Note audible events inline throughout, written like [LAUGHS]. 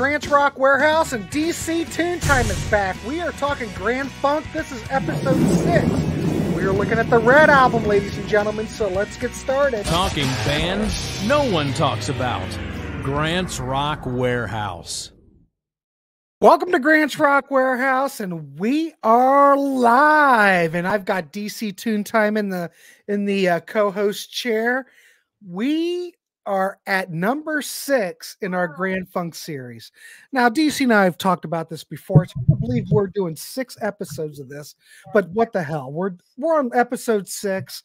Grant's Rock Warehaus and DC Toontime is back. We are talking Grand Funk. This is episode six. We are looking at the Red album, ladies and gentlemen, so let's get started. Talking bands no one talks about. Grant's Rock Warehaus. Welcome to Grant's Rock Warehaus, and we are live. And I've got DC Toontime in the in the uh, co-host chair. We are at number six in our Grand Funk series. Now, DC and I have talked about this before. It's hard to believe we're doing six episodes of this, but what the hell? We're we're on episode six,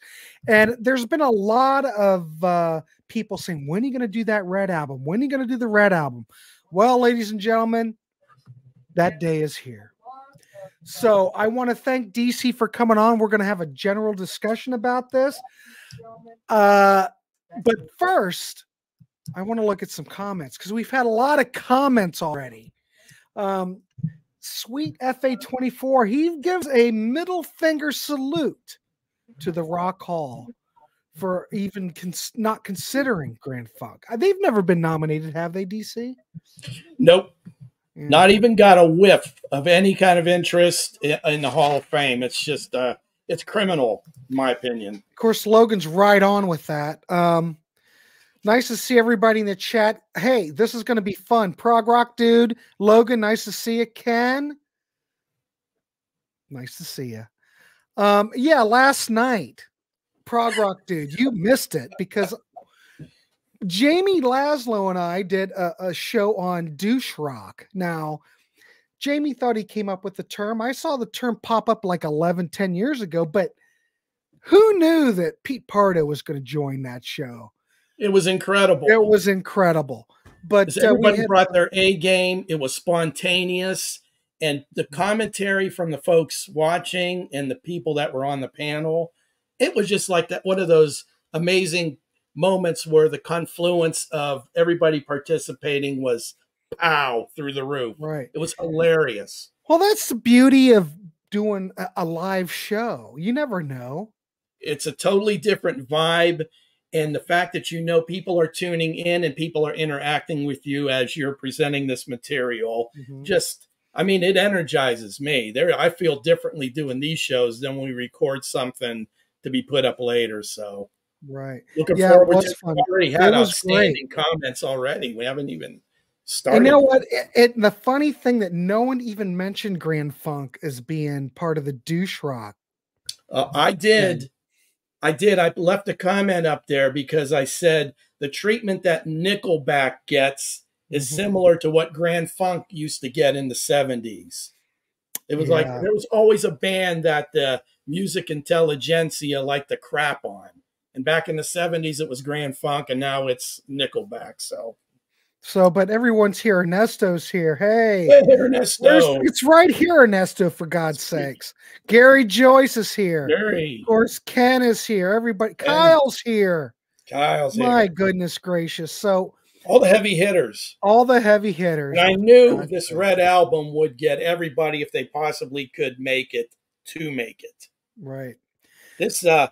and there's been a lot of uh, people saying, "When are you going to do that Red album? When are you going to do the Red album?" Well, ladies and gentlemen, that day is here. So I want to thank DC for coming on. We're going to have a general discussion about this. Uh, but first, I want to look at some comments because we've had a lot of comments already. Um, Sweet FA24, he gives a middle finger salute to the Rock Hall for even cons- not considering Grand Funk. Uh, They've never been nominated, have they, DC? Nope. Not even got a whiff of any kind of interest i- in the Hall of Fame. It's just, uh, it's criminal, in my opinion. Of course, Logan's right on with that. Um, nice to see everybody in the chat. Hey, this is going to be fun. Prog Rock Dude, Logan, nice to see you. Ken, nice to see you. Um, yeah, last night, Prog Rock Dude, you missed it because Jamie Laszlo and I did a, a show on douche rock. Now, Jamie thought he came up with the term. I saw the term pop up like 11, 10 years ago, but who knew that Pete Pardo was going to join that show? It was incredible. It was incredible. But uh, everybody had- brought their A game. It was spontaneous. And the commentary from the folks watching and the people that were on the panel, it was just like that one of those amazing moments where the confluence of everybody participating was pow through the roof. right. It was hilarious. Well, that's the beauty of doing a, live show. You never know. it's a totally different vibe and the fact that you know people are tuning in and people are interacting with you as you're presenting this material mm-hmm. just i mean it energizes me there i feel differently doing these shows than when we record something to be put up later so Right. looking Yeah, forward to fun. we already had outstanding comments already we haven't even started And you know what? It, it- the funny thing that no one even mentioned Grand Funk as being part of the douche rock. Uh, I did. I did. I left a comment up there because I said the treatment that Nickelback gets is Mhm. similar to what Grand Funk used to get in the 70s. It was like Yeah. there was always a band that the music intelligentsia liked to crap on. And back in the 70s, it was Grand Funk, and now it's Nickelback. So, So, but everyone's here. Ernesto's here. Hey. hey, Where's- Ernesto, it's right here, Ernesto, for God's sakes. Gary Joyce is here. Gary, Of course, Ken is here. Everybody, Kyle's here. Kyle's here. My here. goodness gracious. So, All the heavy hitters. all the heavy hitters. And I knew God. this red album would get everybody if they possibly could make it to make it. Right. This uh,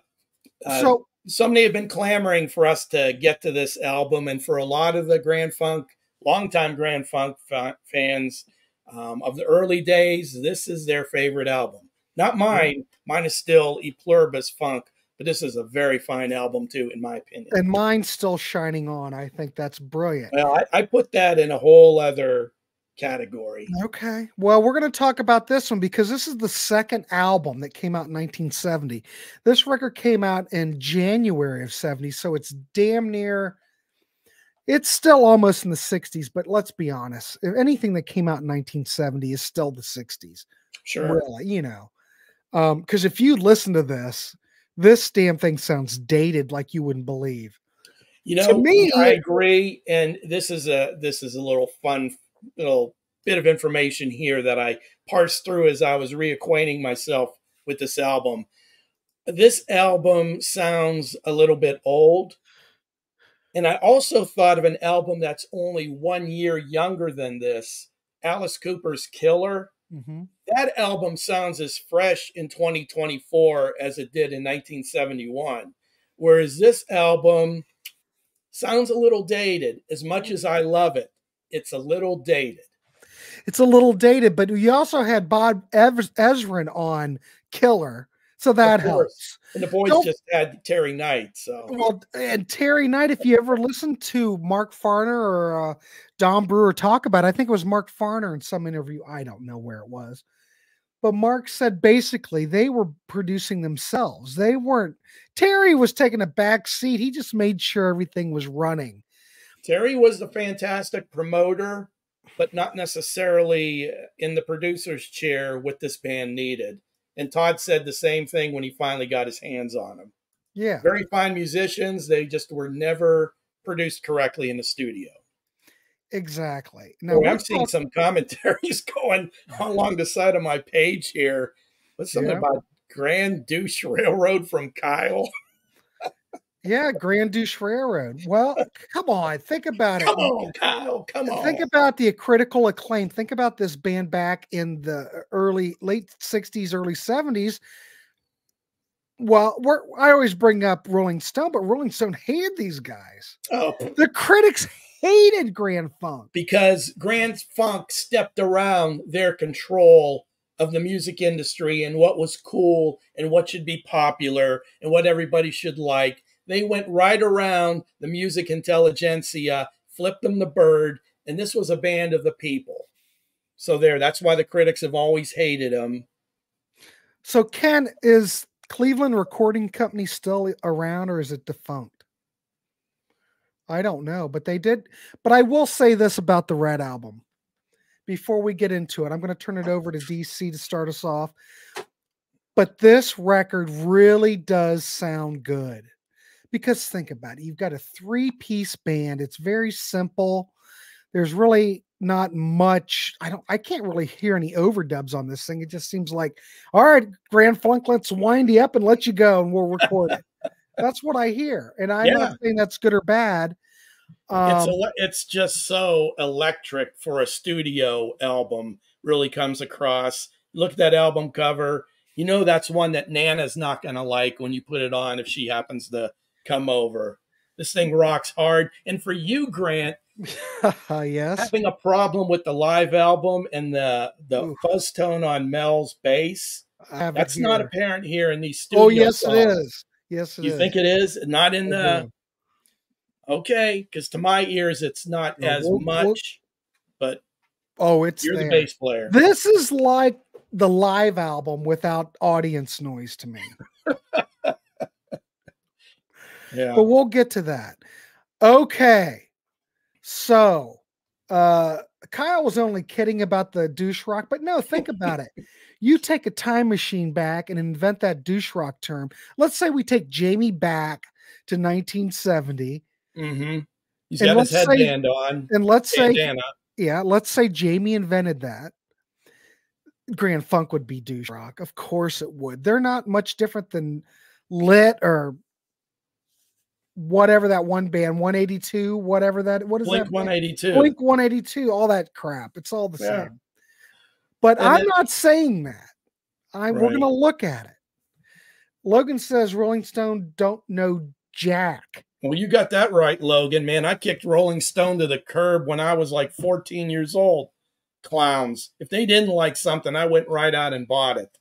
uh so, somebody had been clamoring for us to get to this album, and for a lot of the Grand Funk, longtime Grand Funk fa- fans um, of the early days, this is their favorite album. Not mine. Mine is still E Pluribus Funk, but this is a very fine album too, in my opinion. and mine's still shining on. I think that's brilliant. well, I, I put that in a whole other category. Okay. Well, we're going to talk about this one because this is the second album that came out in 1970. This record came out in January of 70, so it's damn near it's still almost in the 60s, but let's be honest. If anything that came out in 1970 is still the 60s. Sure. Really, you know. Um because if you listen to this, this damn thing sounds dated like you wouldn't believe. You know, To me- I agree, and this is a this is a little fun little bit of information here that I parsed through as I was reacquainting myself with this album. This album sounds a little bit old, and I also thought of an album that's only one year younger than this, Alice Cooper's Killer. Mhm. That album sounds as fresh in 2024 as it did in 1971. Whereas this album sounds a little dated as much as I love it. It's a little dated. It's a little dated, but you also had Bob Ezrin on Killer, so that helps. And the boys Don't, just had Terry Knight. So well, and Terry Knight, if you ever listen to Mark Farner or uh, Don Brewer talk about, it, I think it was Mark Farner in some interview. I don't know where it was, but Mark said basically they were producing themselves. They weren't. Terry was taking a back seat. He just made sure everything was running. Terry was the fantastic promoter, but not necessarily in the producer's chair what this band needed. And Todd said the same thing when he finally got his hands on them. Yeah. Very fine musicians. They just were never produced correctly in the studio. Exactly. Now I'm seeing some commentaries [LAUGHS] going along the side of my page here. What's something yeah. about Grand Douche Railroad from Kyle? [LAUGHS] yeah, Grand Douche Railroad. Well, come on, think about come it. Come on, Kyle. Come on. Think about the critical acclaim. Think about this band back in the early, late '60s, early '70s. Well, I always bring up Rolling Stone, but Rolling Stone hated these guys. Oh, the critics hated Grand Funk because Grand Funk stepped around their control of the music industry and what was cool and what should be popular and what everybody should like. They went right around the music intelligentsia, flipped them the bird, and this was a band of the people. So there, that's why the critics have always hated them. So Ken, is Cleveland Recording Company still around or is it defunct? I don't know, but they did. But I will say this about the Red album before we get into it. I'm going to turn it over to DC to start us off. But this record really does sound good because think about it. You've got a three piece band, it's very simple. There's really not much. I don't, I can't really hear any overdubs on this thing. It just seems like, all right, Grand Funk, let's wind you up and let you go and we'll record it. That's what I hear, and I'm yeah. not saying that's good or bad. Um, it's it's just so electric for a studio album. Really comes across. Look at that album cover. You know that's one that Nana's not gonna like when you put it on if she happens to come over. This thing rocks hard. And for you, Grant, [LAUGHS] yes, having a problem with the live album and the the Ooh. fuzz tone on Mel's bass. That's not apparent here in these oh, studio. Oh yes, songs. it is. Yes, you is. think it is not in the. Okay, because to my ears it's not no, as we'll, much, we'll, but oh, it's you're there. the bass player. This is like the live album without audience noise to me. [LAUGHS] yeah, but we'll get to that. Okay, so uh Kyle was only kidding about the douche rock, but no, think about it. You take a time machine back and invent that douche rock term. Let's say we take Jamie back to 1970. Mm-hmm. He's got his headband say, on. And let's Bandana. say, yeah, let's say Jamie invented that. Grand Funk would be douche rock. Of course it would. They're not much different than Lit or whatever that one band 182 whatever that what is Blink that 182 Blink 182 all that crap it's all the yeah. same but and I'm then, not saying that I right. we're going to look at it Logan says Rolling Stone don't know Jack well you got that right Logan man I kicked Rolling Stone to the curb when I was like 14 years old clowns if they didn't like something I went right out and bought it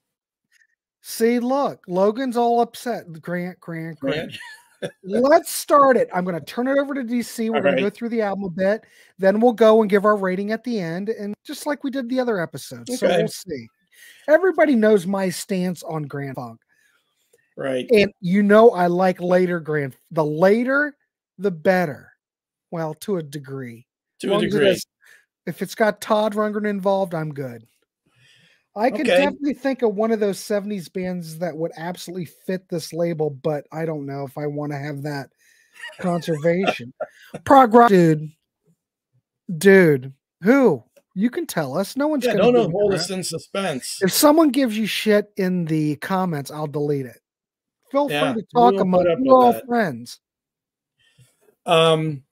See, look, Logan's all upset. Grant, Grant, Grant. Grant. [LAUGHS] Let's start it. I'm going to turn it over to DC. We're going to go through the album a bit. Then we'll go and give our rating at the end, and just like we did the other episodes. Okay. So we'll see. Everybody knows my stance on Grand Funk. Right. And you know I like later Grand. The later, the better. Well, to a degree. To a degree. if it's got Todd Rundgren involved, I'm good. I could okay. definitely think of one of those 70s bands that would absolutely fit this label, but I don't know if I want to have that conservation. Prog rock, dude. Dude, who? You can tell us. No one's yeah, gonna don't hold us in suspense. If someone gives you shit in the comments, I'll delete it. Feel yeah, free to talk among we're all that. friends. Um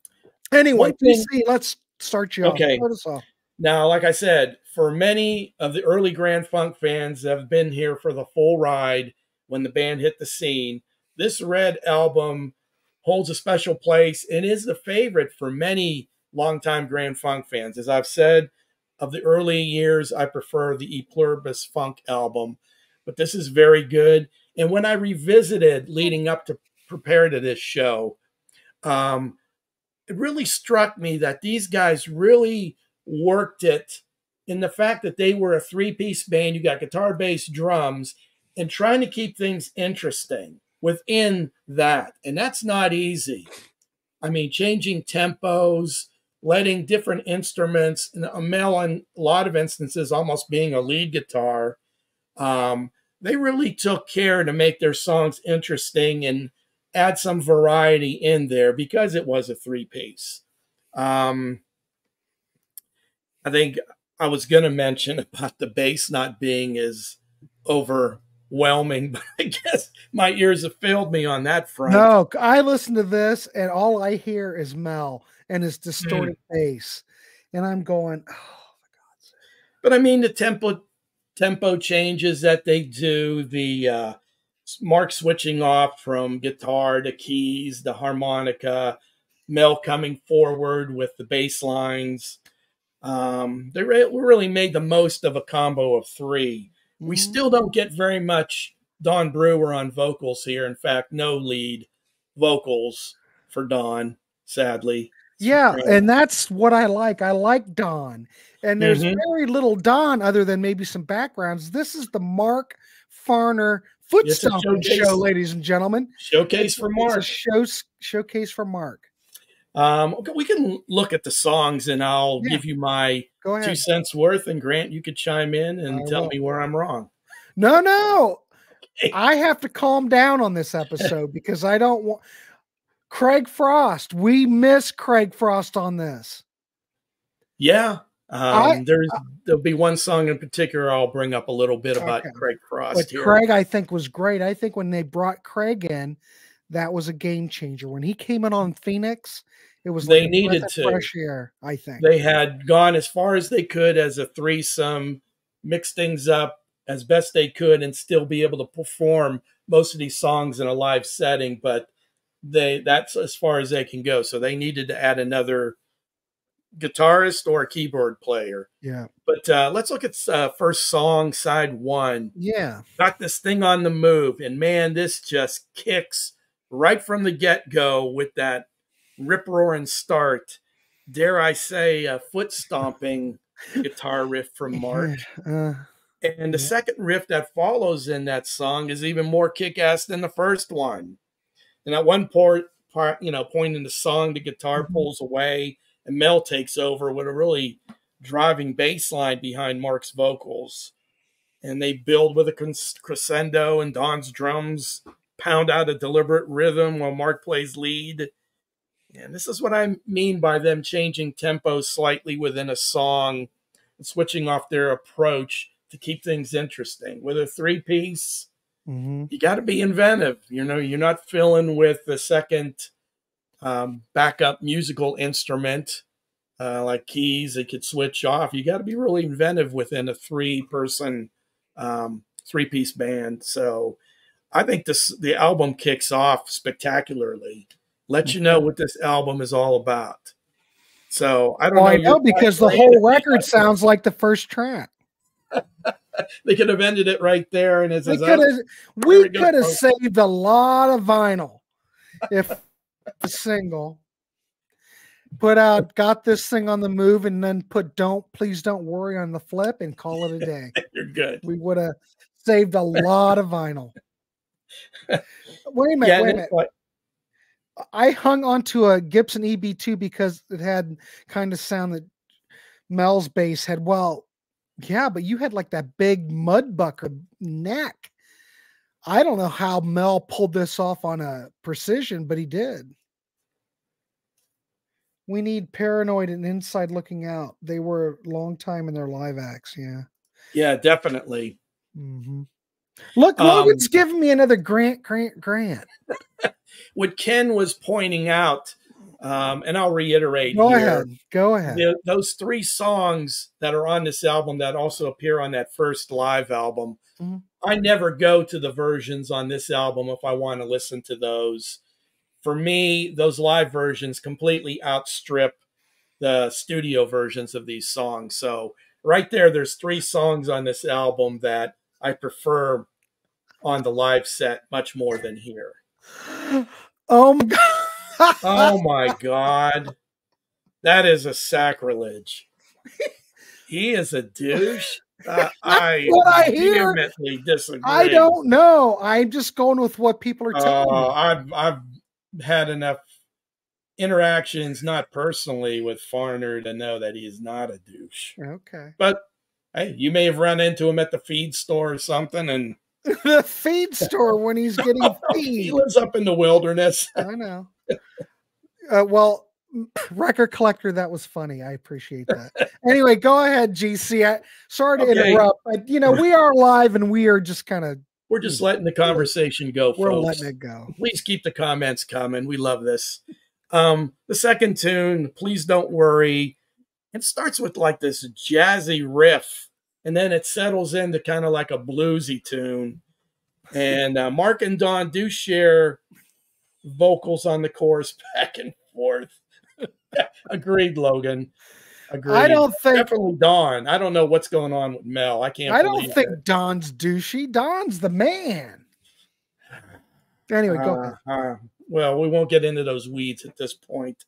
anyway, thing, DC, let's start you okay. off. Now, like I said, for many of the early Grand Funk fans that have been here for the full ride when the band hit the scene, this Red album holds a special place and is the favorite for many longtime Grand Funk fans. As I've said, of the early years, I prefer the E Pluribus Funk album, but this is very good. And when I revisited leading up to prepare to this show, um, it really struck me that these guys really worked it in the fact that they were a three piece band. You got guitar, bass, drums, and trying to keep things interesting within that. And that's not easy. I mean, changing tempos, letting different instruments, and Mel in a lot of instances almost being a lead guitar. Um, they really took care to make their songs interesting and add some variety in there because it was a three piece. Um, I think I was going to mention about the bass not being as overwhelming, [LAUGHS] but I guess my ears have failed me on that front. No, I listen to this and all I hear is Mel and his distorted mm. bass. And I'm going, oh, my God. But I mean, the tempo tempo changes that they do, the uh, Mark switching off from guitar to keys, the harmonica, Mel coming forward with the bass lines. Um, they re- really made the most of a combo of 3 mm-hmm. We still don't get very much Don Brewer on vocals here. In fact, no lead vocals for Don, sadly. Yeah, and that's what I like. I like Don. And there's mm-hmm. very little Don other than maybe some backgrounds. This is the Mark Farner foot stomping show, ladies and gentlemen. Showcase for Mark. show, showcase for Mark. Um, we can look at the songs and I'll yeah. give you my two cents worth. And Grant, you could chime in and I tell will. me where I'm wrong. No, no. Okay. I have to calm down on this episode [LAUGHS] because I don't want Craig Frost. We miss Craig Frost on this. Yeah. Um, I, there's there'll be one song in particular I'll bring up a little bit about okay. Craig Frost. But here. Craig, I think, was great. I think when they brought Craig in, that was a game changer. When he came in on Phoenix, it was they like needed to fresh air. I think they had gone as far as they could as a threesome, mix things up as best they could, and still be able to perform most of these songs in a live setting. But they that's as far as they can go. So they needed to add another guitarist or a keyboard player. Yeah. But uh, let's look at uh, first song side one. Yeah. Got this thing on the move, and man, this just kicks right from the get go with that rip roaring start. Dare I say, a foot stomping [LAUGHS] guitar riff from Mark. Uh, and the yeah. second riff that follows in that song is even more kick ass than the first one. And at one part, part you know, point in the song, the guitar mm-hmm. pulls away and Mel takes over with a really driving bass line behind Mark's vocals. And they build with a crescendo, and Don's drums pound out a deliberate rhythm while Mark plays lead. And this is what I mean by them changing tempo slightly within a song and switching off their approach to keep things interesting. With a three piece, mm-hmm. you got to be inventive. You know, you're not filling with the second um, backup musical instrument uh, like keys that could switch off. You got to be really inventive within a three person, um, three piece band. So I think this the album kicks off spectacularly. Let you know what this album is all about. So I don't well, know. I know because the whole record sounds like the first track. [LAUGHS] they could have ended it right there, and as we could have saved a lot of vinyl if the [LAUGHS] single, put out, got this thing on the move, and then put "Don't Please Don't Worry" on the flip and call it a day. [LAUGHS] You're good. We would have saved a lot of vinyl. Wait a minute, yeah, wait a minute. Like, I hung onto a Gibson EB2 because it had kind of sound that Mel's bass had. Well, yeah, but you had like that big mudbucker neck. I don't know how Mel pulled this off on a precision, but he did. We need paranoid and inside looking out. They were a long time in their live acts. Yeah. Yeah, definitely. Mm-hmm. Look, Logan's um, giving me another grant, grant, grant. [LAUGHS] what Ken was pointing out, um, and I'll reiterate. Go here, ahead. Go ahead. The, those three songs that are on this album that also appear on that first live album. Mm-hmm. I never go to the versions on this album if I want to listen to those. For me, those live versions completely outstrip the studio versions of these songs. So right there, there's three songs on this album that I prefer on the live set much more than here. Oh my god. oh my god. That is a sacrilege. He is a douche. Uh, [LAUGHS] I what I hear. vehemently disagree. I don't know. I'm just going with what people are telling Oh, me. I've I've had enough interactions, not personally, with Farner to know that he is not a douche. Okay. But hey, you may have run into him at the feed store or something, and [LAUGHS] the feed store when he's [LAUGHS] getting feed. he lives up in the wilderness. [LAUGHS] I know. Uh, well, [CLEARS THROAT] record collector, that was funny. I appreciate that. anyway, go ahead, DC. I, sorry to Okay. interrupt, but you know we are live and we are just kind of We're just letting the conversation go, we're folks. letting it go. Please keep the comments coming. We love this. Um, the second tune, please don't worry. It starts with like this jazzy riff, and then it settles into kind of like a bluesy tune. And uh, Mark and Don do share vocals on the chorus [LAUGHS] back and forth. [LAUGHS] Agreed, Logan. Agreed. I don't think Definitely Don. I don't know what's going on with Mel. I can't. I don't think it. Don's douchey. Don's the man. Anyway, go Uh, uh, well, we won't get into those weeds at this point.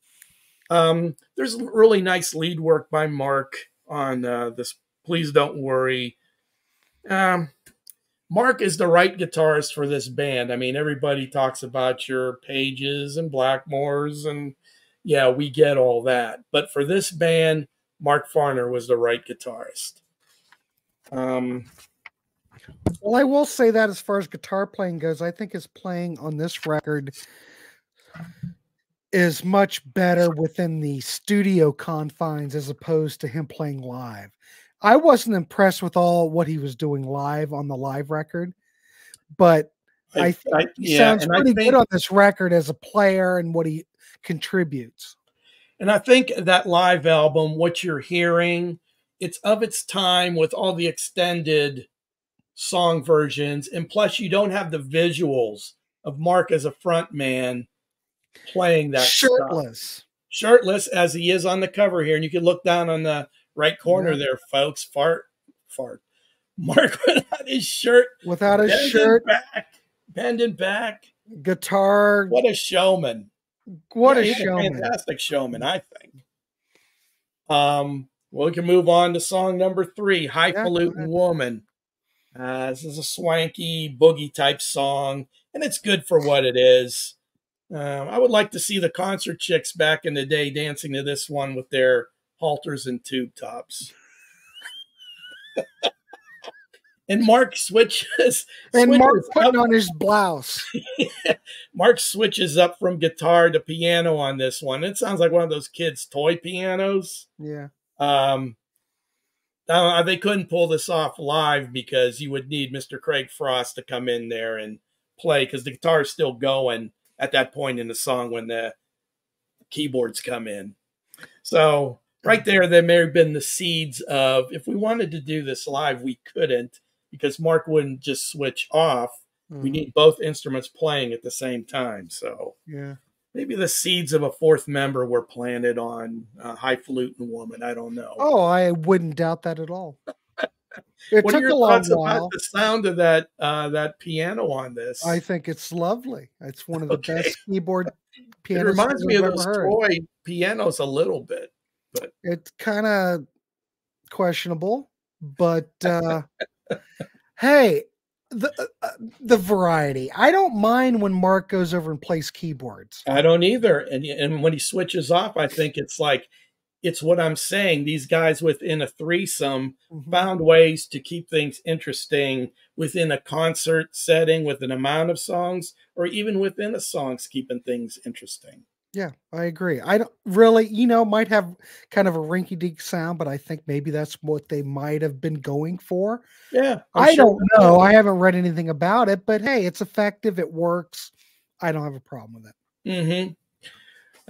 Um, there's really nice lead work by Mark on uh, this. Please don't worry. Um, Mark is the right guitarist for this band. I mean, everybody talks about your Pages and Blackmores, and yeah, we get all that. But for this band, Mark Farner was the right guitarist. Um, Well, I will say that as far as guitar playing goes, I think his playing on this record is much better within the studio confines as opposed to him playing live. I wasn't impressed with all what he was doing live on the live record, but I, think he sounds pretty think- good on this record as a player and what he contributes. And I think that live album, what you're hearing, it's of its time with all the extended song versions. And plus, you don't have the visuals of Mark as a front man playing that stuff. Shirtless. Shirtless as he is on the cover here. And you can look down on the right corner Yeah. there, folks. Fart, fart. [LAUGHS] Mark without his shirt, Without his bending shirt, back, bending back. guitar. What a showman. What Yeah, a showman. fantastic showman, I think. Um, well, we can move on to song number three, Highfalutin ahead. Woman. Uh, this is a swanky boogie type song, and it's good for what it is. Um, I would like to see the concert chicks back in the day dancing to this one with their halters and tube tops. [LAUGHS] and Mark switches. And Mark switches putting up- on his blouse. [LAUGHS] Mark switches up from guitar to piano on this one. It sounds like one of those kids' toy pianos. Yeah. Um, uh, they couldn't pull this off live because you would need Mr. Craig Frost to come in there and play because the guitar is still going at that point in the song when the keyboards come in. So right there, there may have been the seeds of if we wanted to do this live, we couldn't because Mark wouldn't just switch off. We Mhm. need both instruments playing at the same time. So Yeah. maybe the seeds of a fourth member were planted on uh, Highfalutin Woman. I don't know. Oh, I wouldn't doubt that at all. It what are took your a long thoughts while. about the sound of that uh, that piano on this? I think it's lovely. It's one of the [LAUGHS] Okay. best keyboard [LAUGHS] it pianos reminds me I've of those heard. toy pianos a little bit. but It's kind of questionable, but uh, hey, the uh, uh, the variety. I don't mind when Mark goes over and plays keyboards. I don't either. And and when he switches off, I think it's like it's what I'm saying. These guys within a threesome Mhm. found ways to keep things interesting within a concert setting with an amount of songs, or even within a songs, keeping things interesting. Yeah, I agree. I don't really, you know, might have kind of a rinky dink sound, but I think maybe that's what they might have been going for. Yeah, I'm I sure don't know. I haven't read anything about it, but hey, it's effective. It works. I don't have a problem with it. Mm-hmm.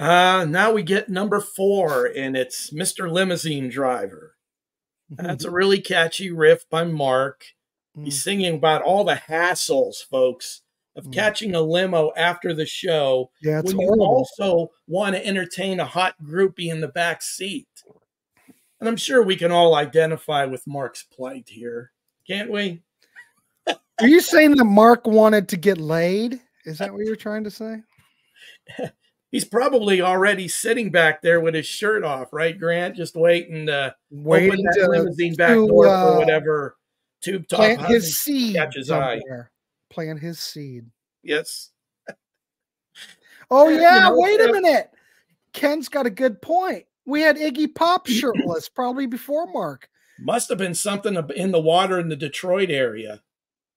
Uh, now we get number four, and it's Mr. Limousine Driver. That's a really catchy riff by Mark. Mm. He's singing about all the hassles, folks, of Mm. catching a limo after the show Yeah, it's when you horrible. also want to entertain a hot groupie in the back seat. And I'm sure we can all identify with Mark's plight here, can't we? Are you saying that Mark wanted to get laid? Is that what you're trying to say? [LAUGHS] He's probably already sitting back there with his shirt off, right, Grant? Just waiting to open that to limousine back to, door uh, for whatever tube top. plant his seed catch his eye. Plant his seed. Yes. Oh [LAUGHS] Yeah, you know, wait a minute. Ken's got a good point. We had Iggy Pop [CLEARS THROAT] shirtless probably before Mark. Must have been something in the water in the Detroit area.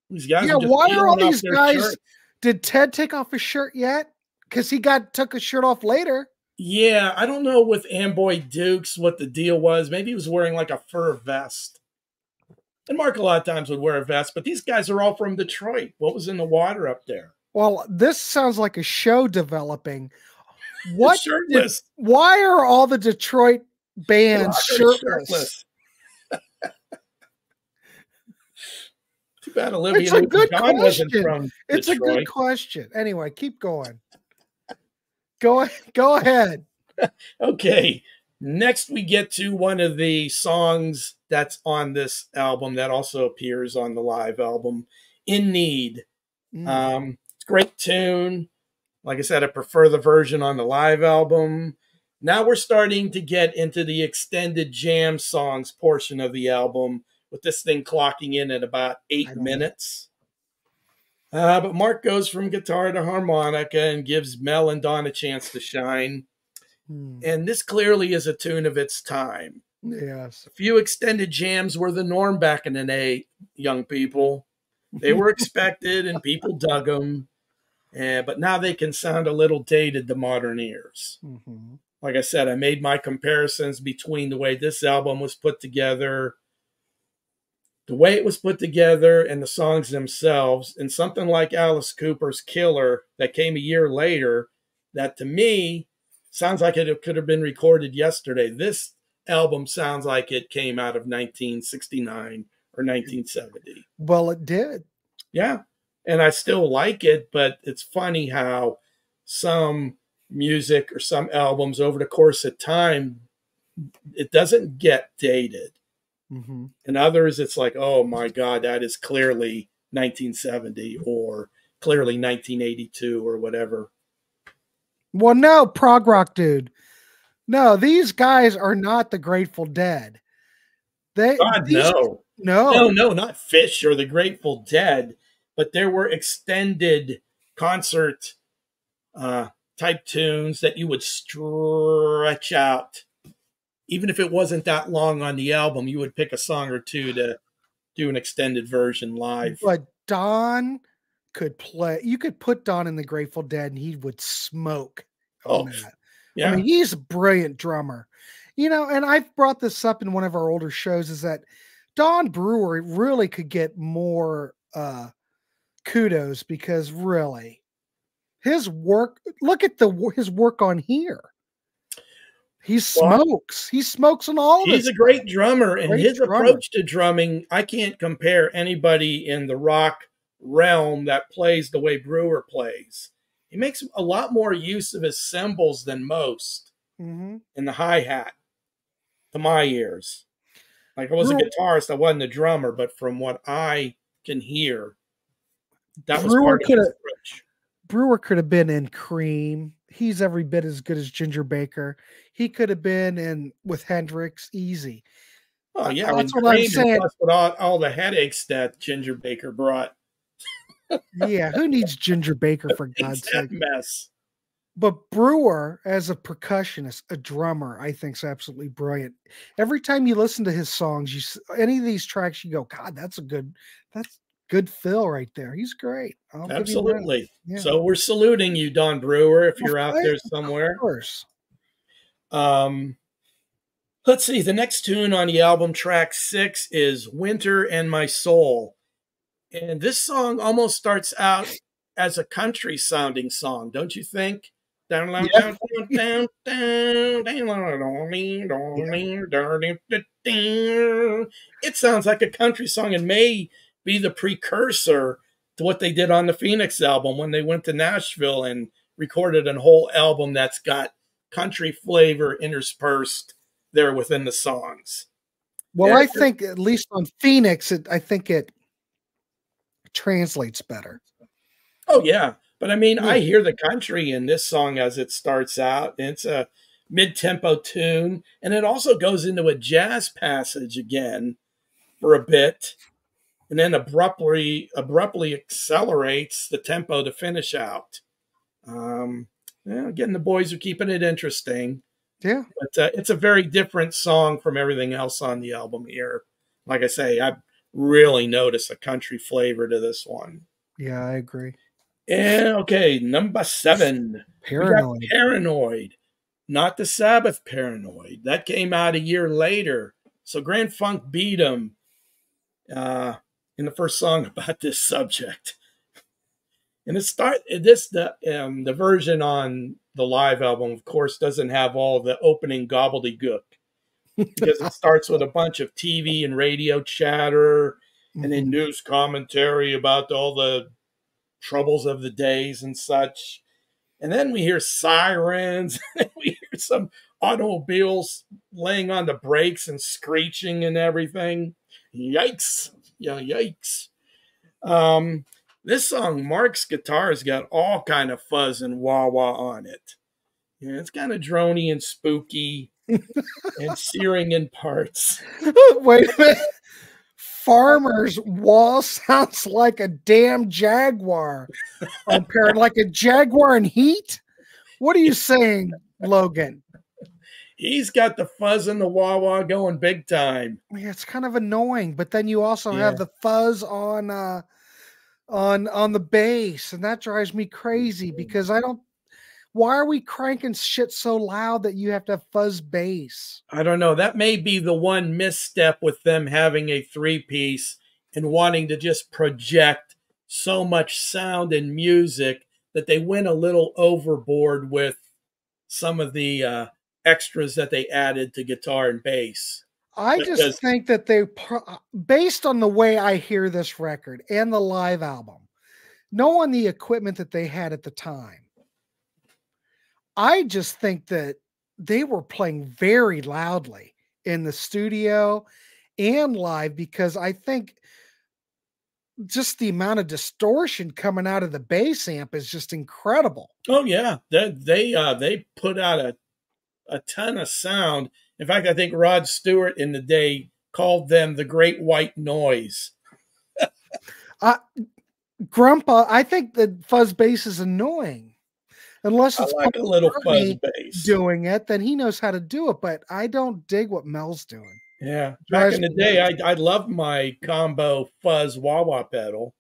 These guys Yeah, why are all these guys? shirts. Did Ted take off his shirt yet? Because he got took his shirt off later. Yeah, I don't know with Amboy Dukes what the deal was. Maybe he was wearing like a fur vest. And Mark a lot of times would wear a vest, but these guys are all from Detroit. What was in the water up there? Well, this sounds like a show developing. [LAUGHS] What? did- why are all the Detroit bands Rockers shirtless? [LAUGHS] Too bad Olivia It's a good Newton-John question. from It's a good question. Anyway, keep going. Go go ahead. [LAUGHS] Okay. Next, we get to one of the songs that's on this album that also appears on the live album, In Need. Mm. Um, it's a great tune. Like I said, I prefer the version on the live album. Now we're starting to get into the extended jam songs portion of the album, with this thing clocking in at about eight minutes. Uh, but Mark goes from guitar to harmonica and gives Mel and Don a chance to shine. Hmm. And this clearly is a tune of its time. Yes. A few extended jams were the norm back in the day, young people. They were [LAUGHS] expected and people dug them. but now they can sound a little dated to modern ears. Mhm. Like I said, I made my comparisons between the way this album was put together, the way it was put together, and the songs themselves, and something like Alice Cooper's Killer that came a year later, that to me sounds like it could have been recorded yesterday. This album sounds like it came out of 1969 or 1970. Well, it did. Yeah. And I still like it, but it's funny how some music or some albums over the course of time, it doesn't get dated. Hmm And others, it's like, oh my God, that is clearly 1970 or clearly 1982 or whatever. Well, no, prog rock dude. No, these guys are not the Grateful Dead. They God, these- no. no, No, no, not Phish or the Grateful Dead, but there were extended concert uh, type tunes that you would stretch out. Even if it wasn't that long on the album, you would pick a song or two to do an extended version live. But Don could play. You could put Don in the Grateful Dead, and he would smoke. on Oh, that. yeah. I mean, he's a brilliant drummer. You know, and I've brought this up in one of our older shows is that Don Brewer really could get more uh kudos because really his work look at the his work on here. He smokes. He smokes on all of He's a great drummer, and Great his drummer. approach to drumming, I can't compare anybody in the rock realm that plays the way Brewer plays. He makes a lot more use of his cymbals than most Mhm. in the hi hat, to my ears. Like I was a guitarist, I wasn't a drummer, but from what I can hear, that was Brewer part of his approach. Brewer could have been in Cream. He's every bit as good as Ginger Baker. He could have been in with Hendrix easy. Oh yeah, That's what I'm saying. with all, all the headaches that Ginger Baker brought. Yeah, who needs Ginger Baker for [LAUGHS] God's sake? mess. But Brewer, as a percussionist, a drummer, I think is absolutely brilliant. Every time you listen to his songs, you any of these tracks, you go, God, that's a good, that's good fill right there. He's great. I'll give you that. Absolutely. Yeah. So we're saluting you, Don Brewer, if Well, you're out there somewhere. Of course. Um, let's see. The next tune on the album, track six, is "Winter and My Soul," and this song almost starts out as a country sounding song, don't you think? Down, down, down, down, down, down, down, down, down. It sounds like a country song and may be the precursor to what they did on the Phoenix album when they went to Nashville and recorded a whole album that's got country flavor interspersed there within the songs. Well, yeah. I think at least on Phoenix, it, I think it translates better. Oh yeah, but I mean, yeah. I hear the country in this song as it starts out. It's a mid-tempo tune, and it also goes into a jazz passage again for a bit, and then abruptly abruptly accelerates the tempo to finish out. Um, yeah, again, the boys are keeping it interesting. Yeah, but uh, it's a very different song from everything else on the album here. Like I say, I really notice a country flavor to this one. Yeah, I agree. And okay, number seven, paranoid. Paranoid, not the Sabbath Paranoid. That came out a year later. So Grand Funk beat him uh, in the first song [LAUGHS] about this subject. And it start this the um, the version on the live album, of course, doesn't have all the opening gobbledygook because it starts with a bunch of TV and radio chatter and then mm-hmm. news commentary about all the troubles of the days and such. And then we hear sirens, [LAUGHS] we hear some automobiles laying on the brakes and screeching and everything. Yikes. Yeah, yikes. Um, this song, Mark's guitar has got all kind of fuzz and wah wah on it. Yeah, it's kind of drony and spooky [LAUGHS] and searing in parts. [LAUGHS] Wait a minute. Farner's wall sounds like a damn jaguar. [LAUGHS] Compared like a jaguar in heat. What are you saying, Logan? He's got the fuzz and the wah wah going big time. Yeah, it's kind of annoying, but then you also yeah. have the fuzz on uh on on the bass, and that drives me crazy because I don't why are we cranking shit so loud that you have to have fuzz bass? I don't know. That may be the one misstep with them having a three piece and wanting to just project so much sound and music that they went a little overboard with some of the uh, extras that they added to guitar and bass. I because just think that they, based on the way I hear this record and the live album, knowing the equipment that they had at the time, I just think that they were playing very loudly in the studio and live because I think just the amount of distortion coming out of the bass amp is just incredible. Oh yeah, they they uh, they put out a a ton of sound. In fact, I think Rod Stewart in the day called them the Great White Noise. [LAUGHS] uh, Grumpa, I think the fuzz bass is annoying unless it's like a little fuzz bass doing it, then he knows how to do it. But I don't dig what Mel's doing. Yeah, back in the day, I I loved my combo fuzz wah wah pedal.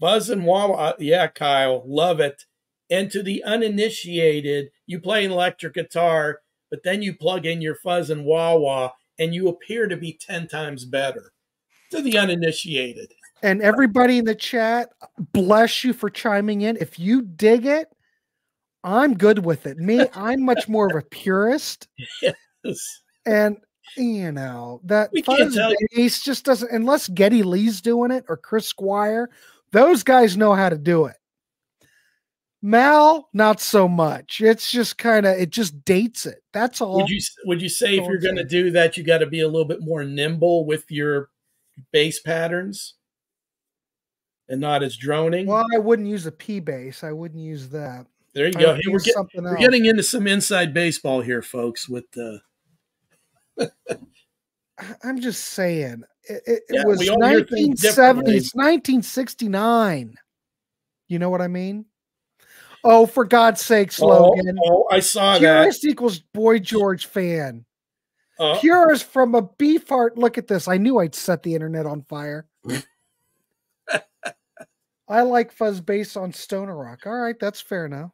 Fuzz and wah wah, yeah, Kyle, love it. And to the uninitiated, you play an electric guitar, but then you plug in your fuzz and wah wah, and you appear to be ten times better. To the uninitiated. And everybody in the chat, bless you for chiming in. If you dig it, I'm good with it. Me, [LAUGHS] I'm much more of a purist. Yes. And you know that fuzz bass just doesn't unless Geddy Lee's doing it or Chris Squire. Those guys know how to do it. Mal, not so much. It's just kind of it just dates it. That's all. Would you would you say if you're going to do that, you got to be a little bit more nimble with your bass patterns? and not as droning. Well, I wouldn't use a P bass. I wouldn't use that. There you go. Hey, we're, get, we're getting into some inside baseball here, folks. With the, [LAUGHS] I'm just saying, it, it, yeah, it was 1970. It's 1969. You know what I mean? Oh, for God's sake, Logan! Oh, oh I saw Purist that. equals Boy George fan. Uh, Purist from a Beefheart. Look at this. I knew I'd set the internet on fire. [LAUGHS] I like fuzz bass on Stoner Rock. All right, that's fair now.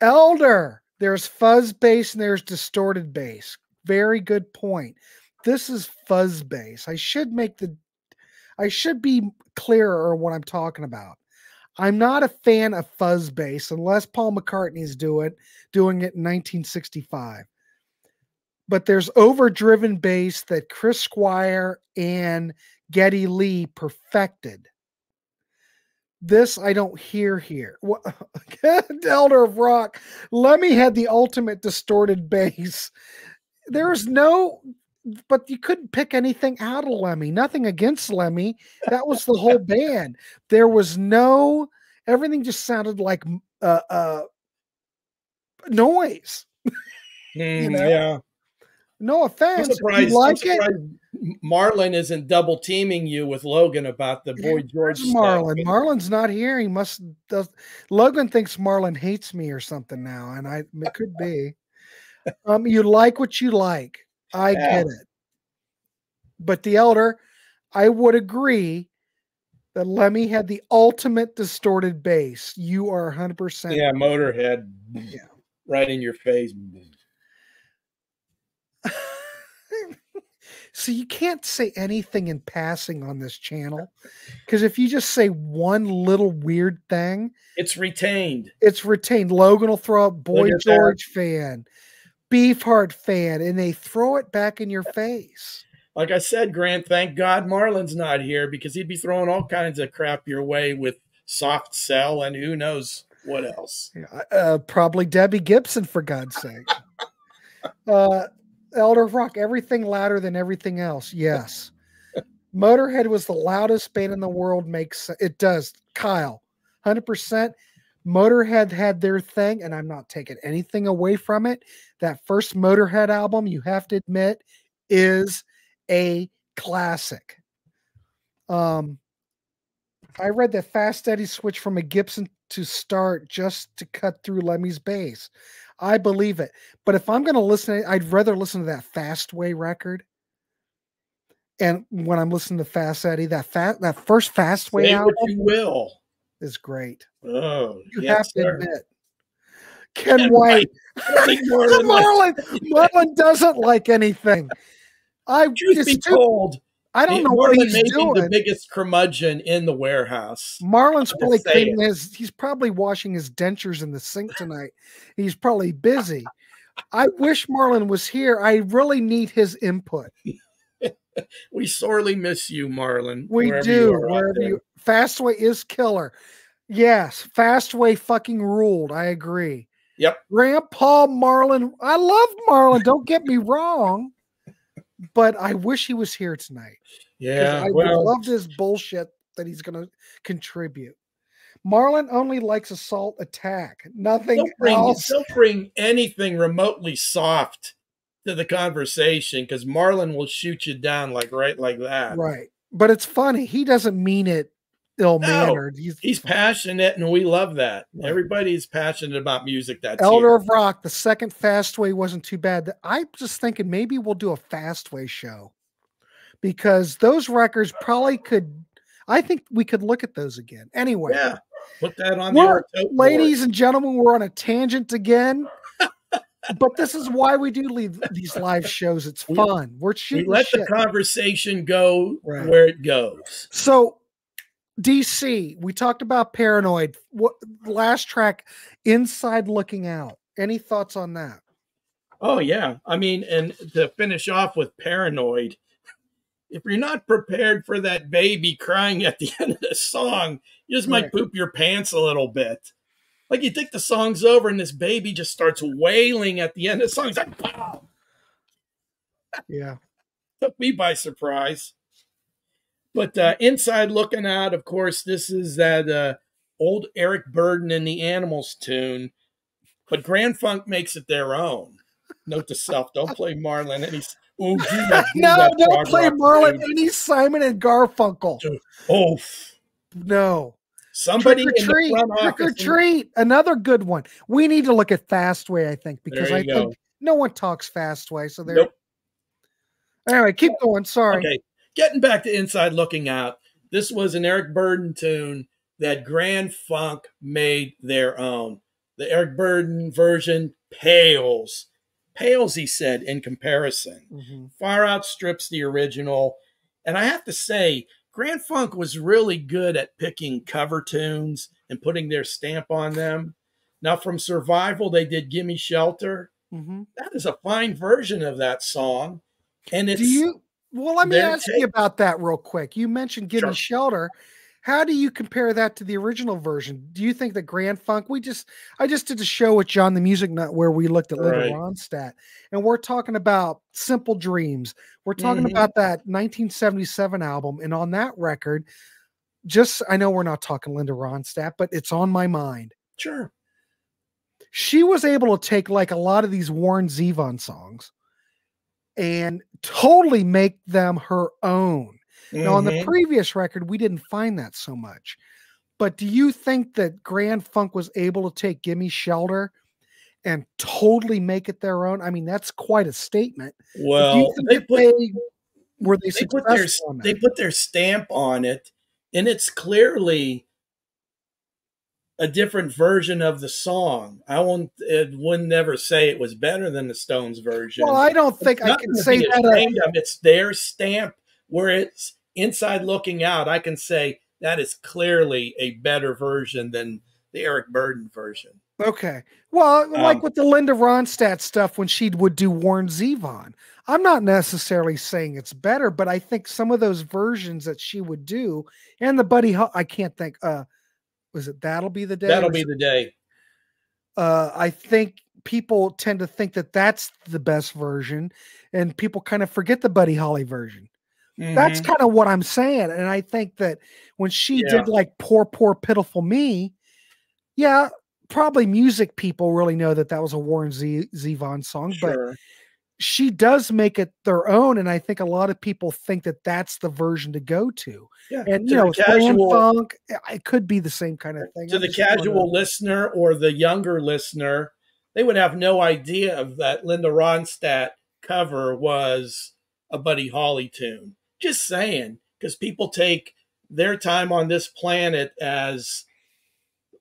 Elder, there's fuzz bass and there's distorted bass. Very good point. This is fuzz bass. I should make the I should be clearer on what I'm talking about. I'm not a fan of fuzz bass unless Paul McCartney's do it, doing it in 1965. But there's overdriven bass that Chris Squire and Geddy Lee perfected. This I don't hear here. What [LAUGHS] Elder of Rock, Lemmy had the ultimate distorted bass. There's no but you couldn't pick anything out of Lemmy. Nothing against Lemmy. That was the whole band. There was no everything just sounded like uh, uh noise. [LAUGHS] Mm, know? Yeah. No offense. surprised, you like it? Marlon isn't double teaming you with Logan about the Boy George. Where's stuff. Marlon's not here. He must does Logan thinks Marlon hates me or something now, and I it could be. Um, you like what you like. I Yeah. get it. But the elder, I would agree that Lemmy had the ultimate distorted bass. You are 100% Yeah, Motorhead. Yeah. Right in your face. [LAUGHS] so you can't say anything in passing on this channel because if you just say one little weird thing, It's retained. it's retained. Logan will throw up Boy at that. George fan, Beefheart fan, and they throw it back in your face. Like I said, Grant, thank God Marlon's not here because he'd be throwing all kinds of crap your way with Soft Cell and who knows what else. Uh, probably Debbie Gibson, for God's sake. [LAUGHS] uh, Elder Rock, everything louder than everything else. Yes. Motorhead was the loudest band in the world. Makes it does. Kyle, 100%. Motorhead had their thing, and I'm not taking anything away from it. That first Motorhead album, you have to admit, is a classic. Um, I read that Fast Eddie switched from a Gibson to start just to cut through Lemmy's bass. I believe it. But if I'm going to listen, I'd rather listen to that Fastway record. And when I'm listening to Fast Eddie, that fast that first Fastway Say album you will. Is great. Oh, You yes, have to sir. admit. Ken, Ken White, think [LAUGHS] Marlon Marlon, Marlon doesn't like anything. I Truth be too- told, I don't know what he's doing. the biggest curmudgeon in the warehouse. Marlon's probably cleaning his. He's probably washing his dentures in the sink tonight. He's probably busy. I wish Marlon was here. I really need his input. [LAUGHS] We sorely miss you, Marlon. We wherever do. you are wherever you, Fastway is killer. Yes, Fastway fucking ruled. I agree. Yep. Grandpa Marlon. I love Marlon. Don't get me wrong, but I wish he was here tonight. Yeah. I Well, love this bullshit that he's going to contribute. Marlon only likes assault attack, nothing don't bring, else. don't bring anything remotely soft to the conversation because Marlon will shoot you down like right like that. Right. But it's funny. He doesn't mean it ill mannered. he's He's passionate and we love that. Right. Everybody's passionate about music that's Elder here. of Rock. The second Fastway wasn't too bad. I'm just thinking maybe we'll do a Fastway show because those records probably could. I think we could look at those again. Anyway, Yeah. Put that on the We're- board. ladies and gentlemen, we're on a tangent again. [LAUGHS] but this is why we do leave these live shows. It's fun. We're we shooting let the conversation go Right. where it goes. So, DC, we talked about Paranoid. What last track, Inside Looking Out? Any thoughts on that? Oh yeah. I mean, and to finish off with paranoid, if you're not prepared for that baby crying at the [LAUGHS] end of the song, you just might Right. poop your pants a little bit. Like you think the song's over and this baby just starts wailing at the end of the song. It's like, wow, Yeah. took me by surprise. But uh, inside looking out, of course, this is that uh, old Eric Burdon and the Animals tune, but Grand Funk makes it their own. Note to self: don't play Marlon any. Ooh, do that- [LAUGHS] do no, don't play rock Marlon tune. any Simon and Garfunkel. Oh, No. somebody Trick or in the treat. Trick or treat. Another good one. We need to look at Fastway, I think, because I go. think no one talks Fastway. So there. Nope. Anyway, keep going. Sorry. Okay, getting back to Inside Looking Out, this was an Eric Burdon tune that Grand Funk made their own. The Eric Burdon version pales. Pales, he said, in comparison. Mhm. Far outstrips the original. And I have to say, Grand Funk was really good at picking cover tunes and putting their stamp on them. Now, from Survival, they did Gimme Shelter. Mhm. That is a fine version of that song. And it's Do you Well, let me They're ask you about that real quick. You mentioned "Give Me Sure. Shelter." How do you compare that to the original version? Do you think the Grand Funk? We just, I just did a show with John the Music Nut where we looked at Linda Right. Ronstadt, and we're talking about "Simple Dreams." We're talking Mhm. about that 1977 album, and on that record, just I know we're not talking Linda Ronstadt, but it's on my mind. Sure. she was able to take like a lot of these Warren Zevon songs and totally make them her own. Now, on the Mhm. previous record, we didn't find that so much. But do you think that Grand Funk was able to take Gimme Shelter and totally make it their own? I mean, that's quite a statement. But do you well, they put they were they, they put their they put their stamp on it, and it's clearly a different version of the song. I won't it would never say it was better than the Stones version. Well, I don't think I can say that. uh, of. It's their stamp where it's inside looking out. I can say that is clearly a better version than the Eric Burdon version. Okay. Well, like Um, with the Linda Ronstadt stuff when she would do Warren Zevon, I'm not necessarily saying it's better, but I think some of those versions that she would do and the Buddy, Ho- I can't think. Uh, was it That'll Be the Day? That'll be the day. uh, I think people tend to think that that's the best version, and people kind of forget the Buddy Holly version. That's Mhm. kind of what I'm saying, and I think that when she Yeah. did like "Poor, Poor, Pitiful Me," yeah, probably music people really know that that was a Warren Z- Zevon song, but sure. She does make it their own, and I think a lot of people think that that's the version to go to. Yeah. And to you know, casual funk, eh, it could be the same kind of thing. to I'm the just throwing it casual listener or the younger listener, they would have no idea of that Linda Ronstadt cover was a Buddy Holly tune. Just saying, because people take their time on this planet as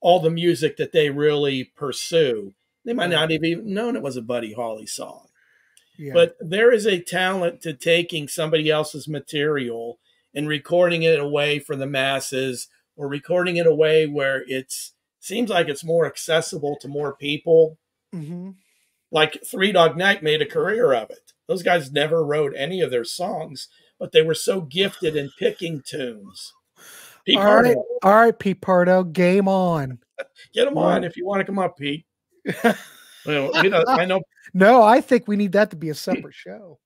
all the music that they really pursue. They might not have even known it was a Buddy Holly song. Yeah. But there is a talent to taking somebody else's material and recording it away for the masses or recording it away where it's seems like it's more accessible to more people. Mhm. Like Three Dog Night made a career of it. Those guys never wrote any of their songs, but they were so gifted in picking tunes. Pete all right, Pardo, all right, Pete Pardo, game on. get them on if you want to come up, Pete. [LAUGHS] Well, you know, I know [LAUGHS] no, I think we need that to be a separate show.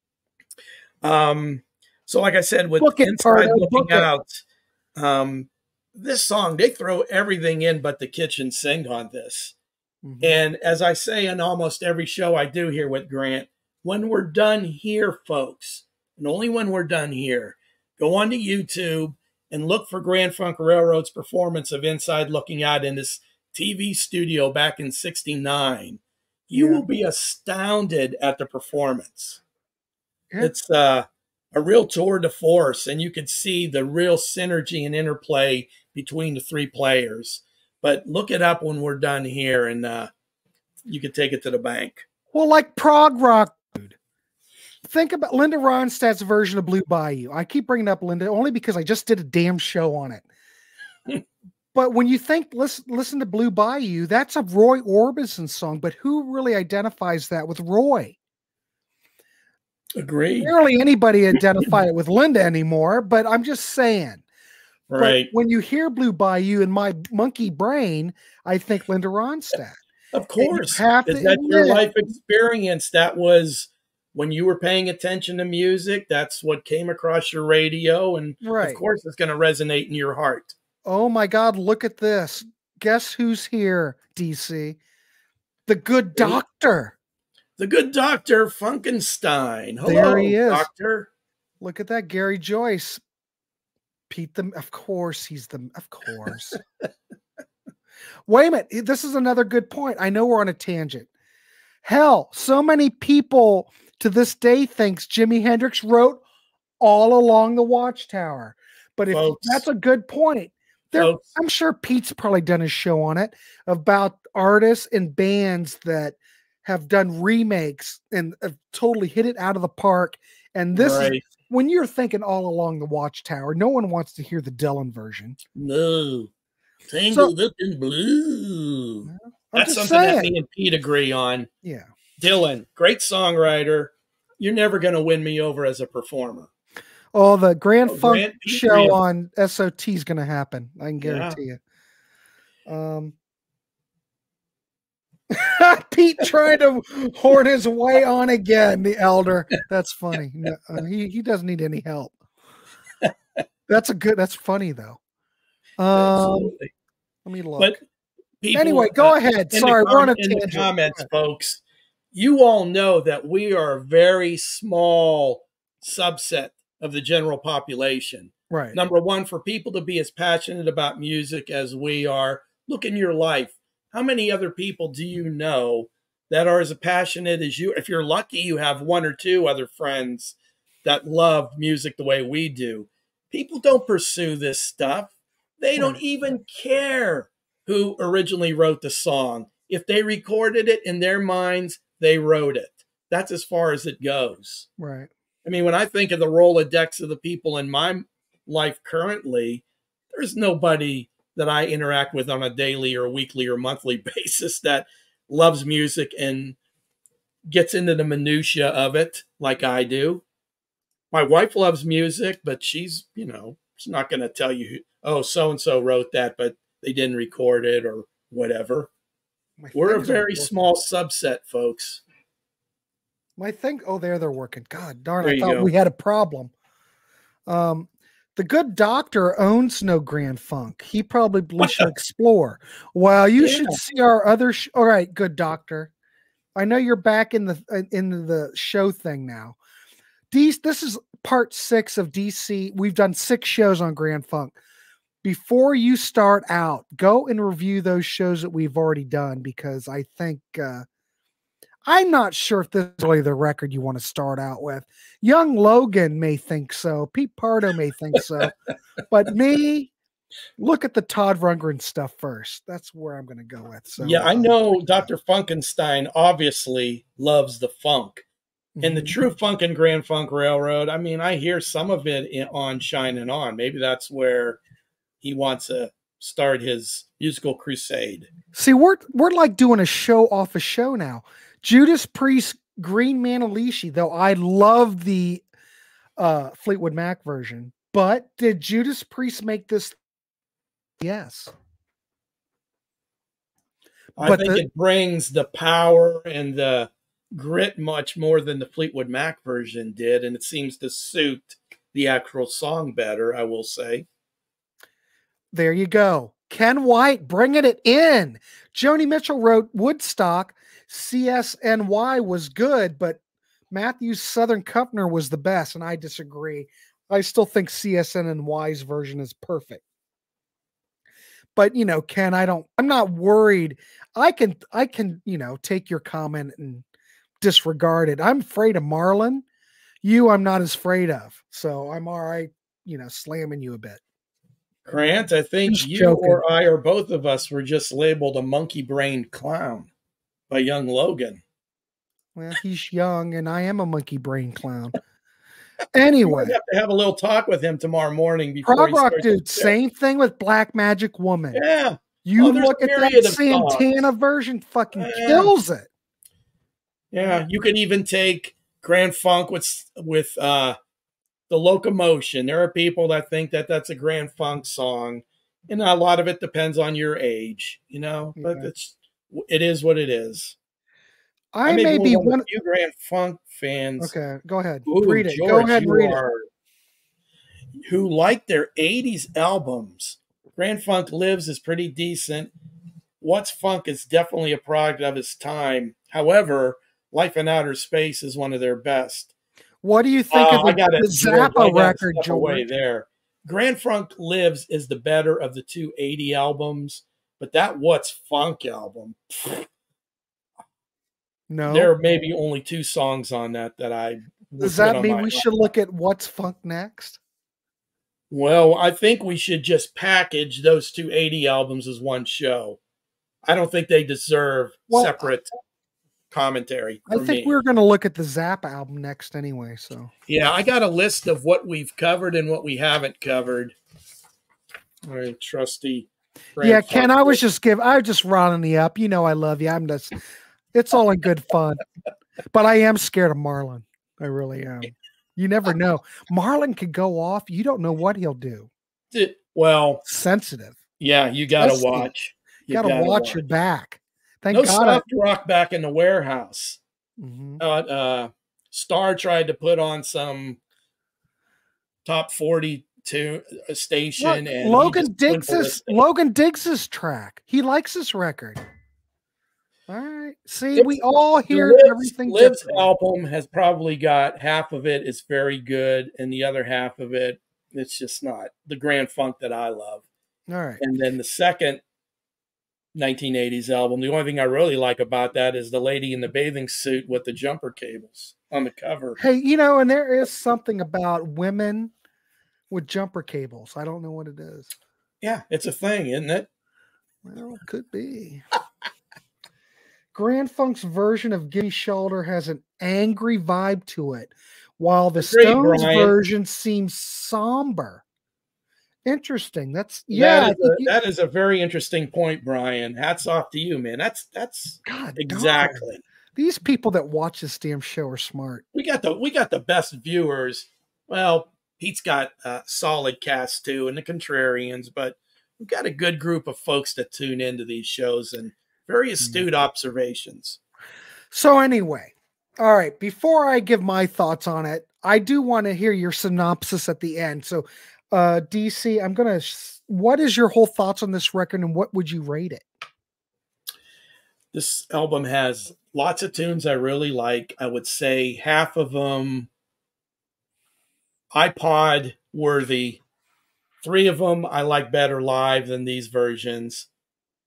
Um, so like I said, with Book it, inside Pardo, looking out, um, this song they throw everything in but the kitchen sink on this. Mhm. And as I say in almost every show I do here with Grant, when we're done here, folks, and only when we're done here, go onto YouTube and look for Grand Funk Railroad's performance of Inside Looking Out in this TV studio back in '69. You Yeah. will be astounded at the performance Yeah. it's uh, a real tour de force, and you can see the real synergy and interplay between the three players. But look it up when we're done here, and uh, you can take it to the bank. Well, like prog rock. dude. Think about Linda Ronstadt's version of Blue Bayou. I keep bringing up Linda only because I just did a damn show on it. But when you think, listen, listen to Blue Bayou, that's a Roy Orbison song. But who really identifies that with Roy? Agree. Barely anybody identify it with Linda anymore. But I'm just saying. But Right. when you hear Blue Bayou in my monkey brain, I think Linda Ronstadt. Of course. have Is that your life experience? That was when you were paying attention to music. That's what came across your radio. And Right. of course, it's going to resonate in your heart. Oh my God, look at this. Guess who's here, DC? The good doctor. The good doctor, Funkenstein. Hello, There he is. doctor. Look at that, Gary Joyce. Pete the of course he's the of course. [LAUGHS] Wait a minute. This is another good point. I know we're on a tangent. Hell, so many people to this day thinks Jimi Hendrix wrote all along the watchtower. But if Folks. that's a good point, there. I'm sure Pete's probably done a show on it about artists and bands that have done remakes and have totally hit it out of the park. And this is when you're thinking all along the watchtower, no one wants to hear the Dylan version. No. Tangled up in blue. I'm That's something that saying. me and Pete agree on. Yeah. Dylan, great songwriter. You're never going to win me over as a performer. Oh, the Grand Oh, Funk Grand- show Grand- on SOT is going to happen. I can guarantee you. Um, [LAUGHS] Pete trying to horn his way on again. The elder. That's funny. No, uh, he he doesn't need any help. That's a good. That's funny though. Um, Absolutely. let me look. But people, anyway, go uh, ahead. Sorry, we're on a com- in the tangent. comments, folks. You all know that we are a very small subset of the general population. Right. Number one, for people to be as passionate about music as we are, look in your life. How many other people do you know that are as passionate as you? If you're lucky, you have one or two other friends that love music the way we do. People don't pursue this stuff. They don't even care who originally wrote the song. If they recorded it in their minds, they wrote it. That's as far as it goes. Right. I mean, when I think of the Rolodex of decks of the people in my life currently, there's nobody that I interact with on a daily or weekly or monthly [LAUGHS] basis that loves music and gets into the minutia of it like I do. My wife loves music, but she's, you know, she's not going to tell you, oh, so and so wrote that, but they didn't record it or whatever. My We're a very small subset, folks. My thing. Oh, there they're working. God darn! There I thought go. we had a problem. Um, the good doctor owns no Grand Funk. He probably should explore. Well, you should see our other. Sh- All right, good doctor. I know you're back in the in the show thing now. D- this is part six of DC. We've done six shows on Grand Funk. Before you start out, go and review those shows that we've already done because I think uh, I'm not sure if this is really the record you want to start out with. Young Logan may think so. Pete Pardo may think so. but me, look at the Todd Rundgren stuff first. That's where I'm going to go with. So yeah, I uh, know Dr. Funkenstein obviously loves the funk. And the mhm. true funk and Grand Funk Railroad, I mean, I hear some of it in, on Shining On. Maybe that's where he wants to start his musical crusade. See, we're we're like doing a show off a show now. Judas Priest, Green Manalishi, though I love the uh Fleetwood Mac version. But did Judas Priest make this? Yes. I But think the- it brings the power and the grit much more than the Fleetwood Mac version did. And it seems to suit the actual song better, I will say. There you go. Ken White bringing it in. Joni Mitchell wrote Woodstock. CSNY was good, but Matthews Southern Comfort was the best, and I disagree. I still think CSNNY's version is perfect. But you know, Ken, I don't. I'm not worried. I can. I can. You know, take your comment and disregard it. I'm afraid of Marlon. You, I'm not as afraid of. So I'm all right. You know, slamming you a bit. Grant, I think Just you joking. or I or both of us were just labeled a monkey brained clown by young Logan. Well, he's young, and I am a monkey brain clown. [LAUGHS] Anyway, have to have a little talk with him tomorrow morning before prog rock dude, same thing with Black Magic Woman. Yeah, You Oh, look at that of songs. Santana version, fucking Yeah. kills it. yeah. You can even take Grand Funk with with uh, the locomotion. There are people that think that that's a Grand Funk song, and a lot of it depends on your age, you know. But it's it is what it is. I, may may be one of you Grand Funk fans Okay, go ahead. Ooh, read it. go ahead and read it. are- Who like their 80s albums. Grand Funk Lives is pretty decent. What's Funk is definitely a product of its time. However, Life in Outer Space is one of their best. What do you think Uh, of I the, it. George. I Zappa gotta record, step away there. Grand Funk Lives is the better of the two 80 albums, but that What's Funk album, No. there are maybe only two songs on that that I. Does that mean we should look at what's funk next? Well, I think we should just package those two 80 albums as one show. I don't think they deserve Well, separate commentary. I think me. we're going to look at the Zappa album next anyway. So Yeah, I got a list of what we've covered and what we haven't covered. All right, trusty. Yeah, Ken, I was just give I was just rounding you up. You know I love you. I'm just it's all in good fun. But I am scared of Marlon. I really am. You never [LAUGHS] know. Marlon could go off. You don't know what he'll do. Well, sensitive. Yeah, you got to watch. You, got to watch, watch, your back. Thank no God soft I... rock back in the warehouse. Mm-hmm. Uh, uh, Star tried to put on some top forty to a station, Look, and Logan digs this. Logan digs this track. He likes this record. All right. See, it's, we all hear Liv's, everything. Lives album has probably got half of it is very good, and the other half of it, it's just not the grand funk that I love. All right. And then the second 1980s album, the only thing I really like about that is the lady in the bathing suit with the jumper cables on the cover. Hey, you know, and there is something about women with jumper cables. I don't know what it is. Yeah, it's a thing, isn't it? Well, it could be. [LAUGHS] Grand Funk's version of Gimme Shelter has an angry vibe to it, while the Great, Stones Brian. version seems somber. Interesting. That's yeah. That is, a, you, that is, a, very interesting point, Brian. Hats off to you, man. That's that's God exactly. God. These people that watch this damn show are smart. We got the we got the best viewers. Well, Pete's got a solid cast too, and the Contrarians, but we've got a good group of folks that tune into these shows and very mm-hmm. astute observations. So, anyway, all right, before I give my thoughts on it, I do want to hear your synopsis at the end. So, uh, DC, I'm going to, what is your whole thoughts on this record and what would you rate it? This album has lots of tunes I really like. I would say half of them iPod worthy. Three of them I like better live than these versions.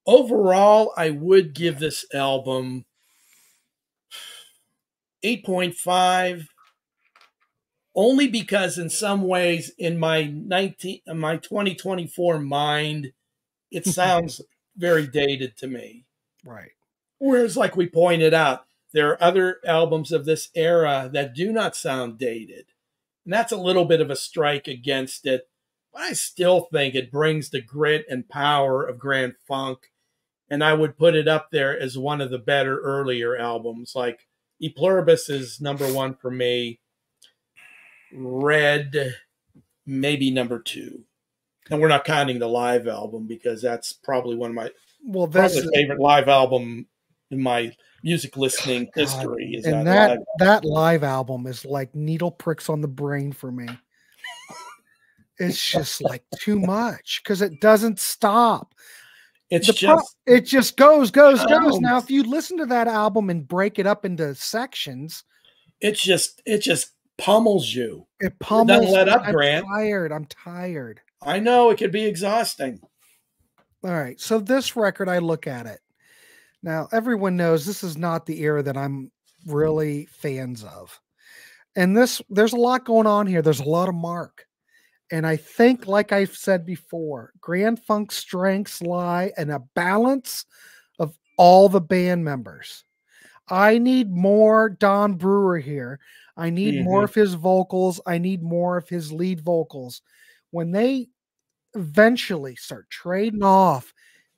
Overall, I would give this album 8.5 only because in some ways in my 19 in my 2024 mind it [LAUGHS] sounds very dated to me. Right. Whereas like we pointed out there are other albums of this era that do not sound dated and that's a little bit of a strike against it but i still think it brings the grit and power of grand funk and I would put it up there as one of the better earlier albums. Like E Pluribus is number one for me. Red, maybe number two. And we're not counting the live album because that's probably one of my well, that's probably favorite live album in my music listening oh, history. and that that live, that live album is like needle pricks on the brain for me. it's just like too much because it doesn't stop. It's just it just goes, goes, goes. Now, if you listen to that album and break it up into sections, it's just it just pummels you. It pummels. It doesn't let up, I'm Grant. Tired. I'm tired. I know it could be exhausting. All right. So this record, I look at it. Now, everyone knows this is not the era that I'm really fans of. And this, there's a lot going on here. There's a lot of Mark. And I think, like I've said before, Grand Funk's strengths lie in a balance of all the band members. I need more Don Brewer here. I need mm-hmm. more of his vocals. I need more of his lead vocals. When they eventually start trading off,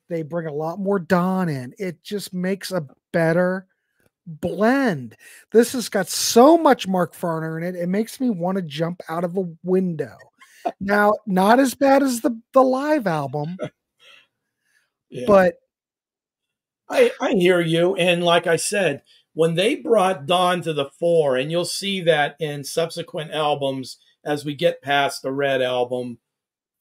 they bring a lot more Don in. It just makes a better blend. This has got so much Mark Farner in it. It makes me want to jump out of a window now, not as bad as the the live album, [LAUGHS] yeah. but I I hear you. And like I said, when they brought Don to the fore, and you'll see that in subsequent albums as we get past the Red album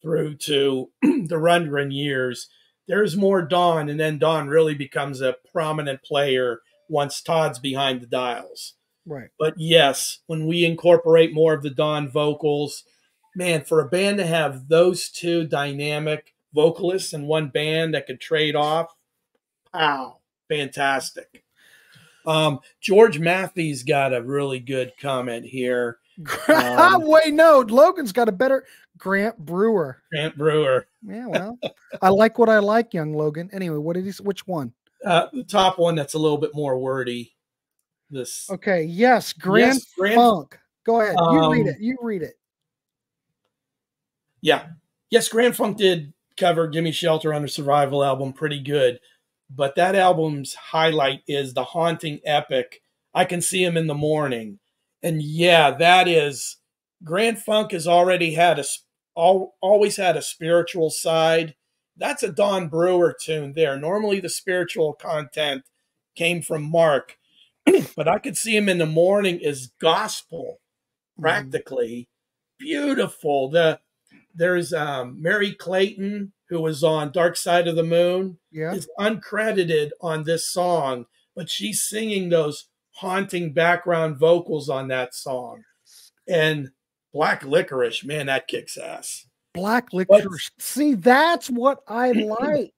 through to [CLEARS THROAT] the Rundgren years, there's more Don, and then Don really becomes a prominent player once Todd's behind the dials. Right. But yes, when we incorporate more of the Don vocals, man, for a band to have those two dynamic vocalists in one band that could trade off, wow, fantastic. Um, George Matthews got a really good comment here. [LAUGHS] Um, Wait, no, Logan's got a better Grant Brewer. Grant Brewer. Yeah, well, I like what I like, young Logan. Anyway, what did he? Which one? Uh, the top one that's a little bit more wordy. This. Okay. Yes, Grant, yes, Grant Funk. Go ahead. You um, read it. You read it. Yeah. Yes, Grand Funk did cover Gimme Shelter on the Survival album pretty good. But that album's highlight is the haunting epic. I can see him in the morning. And yeah, that is Grand Funk has already had a all, always had a spiritual side. That's a Don Brewer tune there. Normally the spiritual content came from Mark, [CLEARS THROAT] but I could see him in the morning as gospel mm-hmm. practically. Mm. Beautiful. The there's um, Merry Clayton who was on Dark Side of the Moon. Yeah. Is uncredited on this song, but she's singing those haunting background vocals on that song. And Black Licorice, man, that kicks ass. Black Licorice. But, See, that's what I [CLEARS THROAT] like.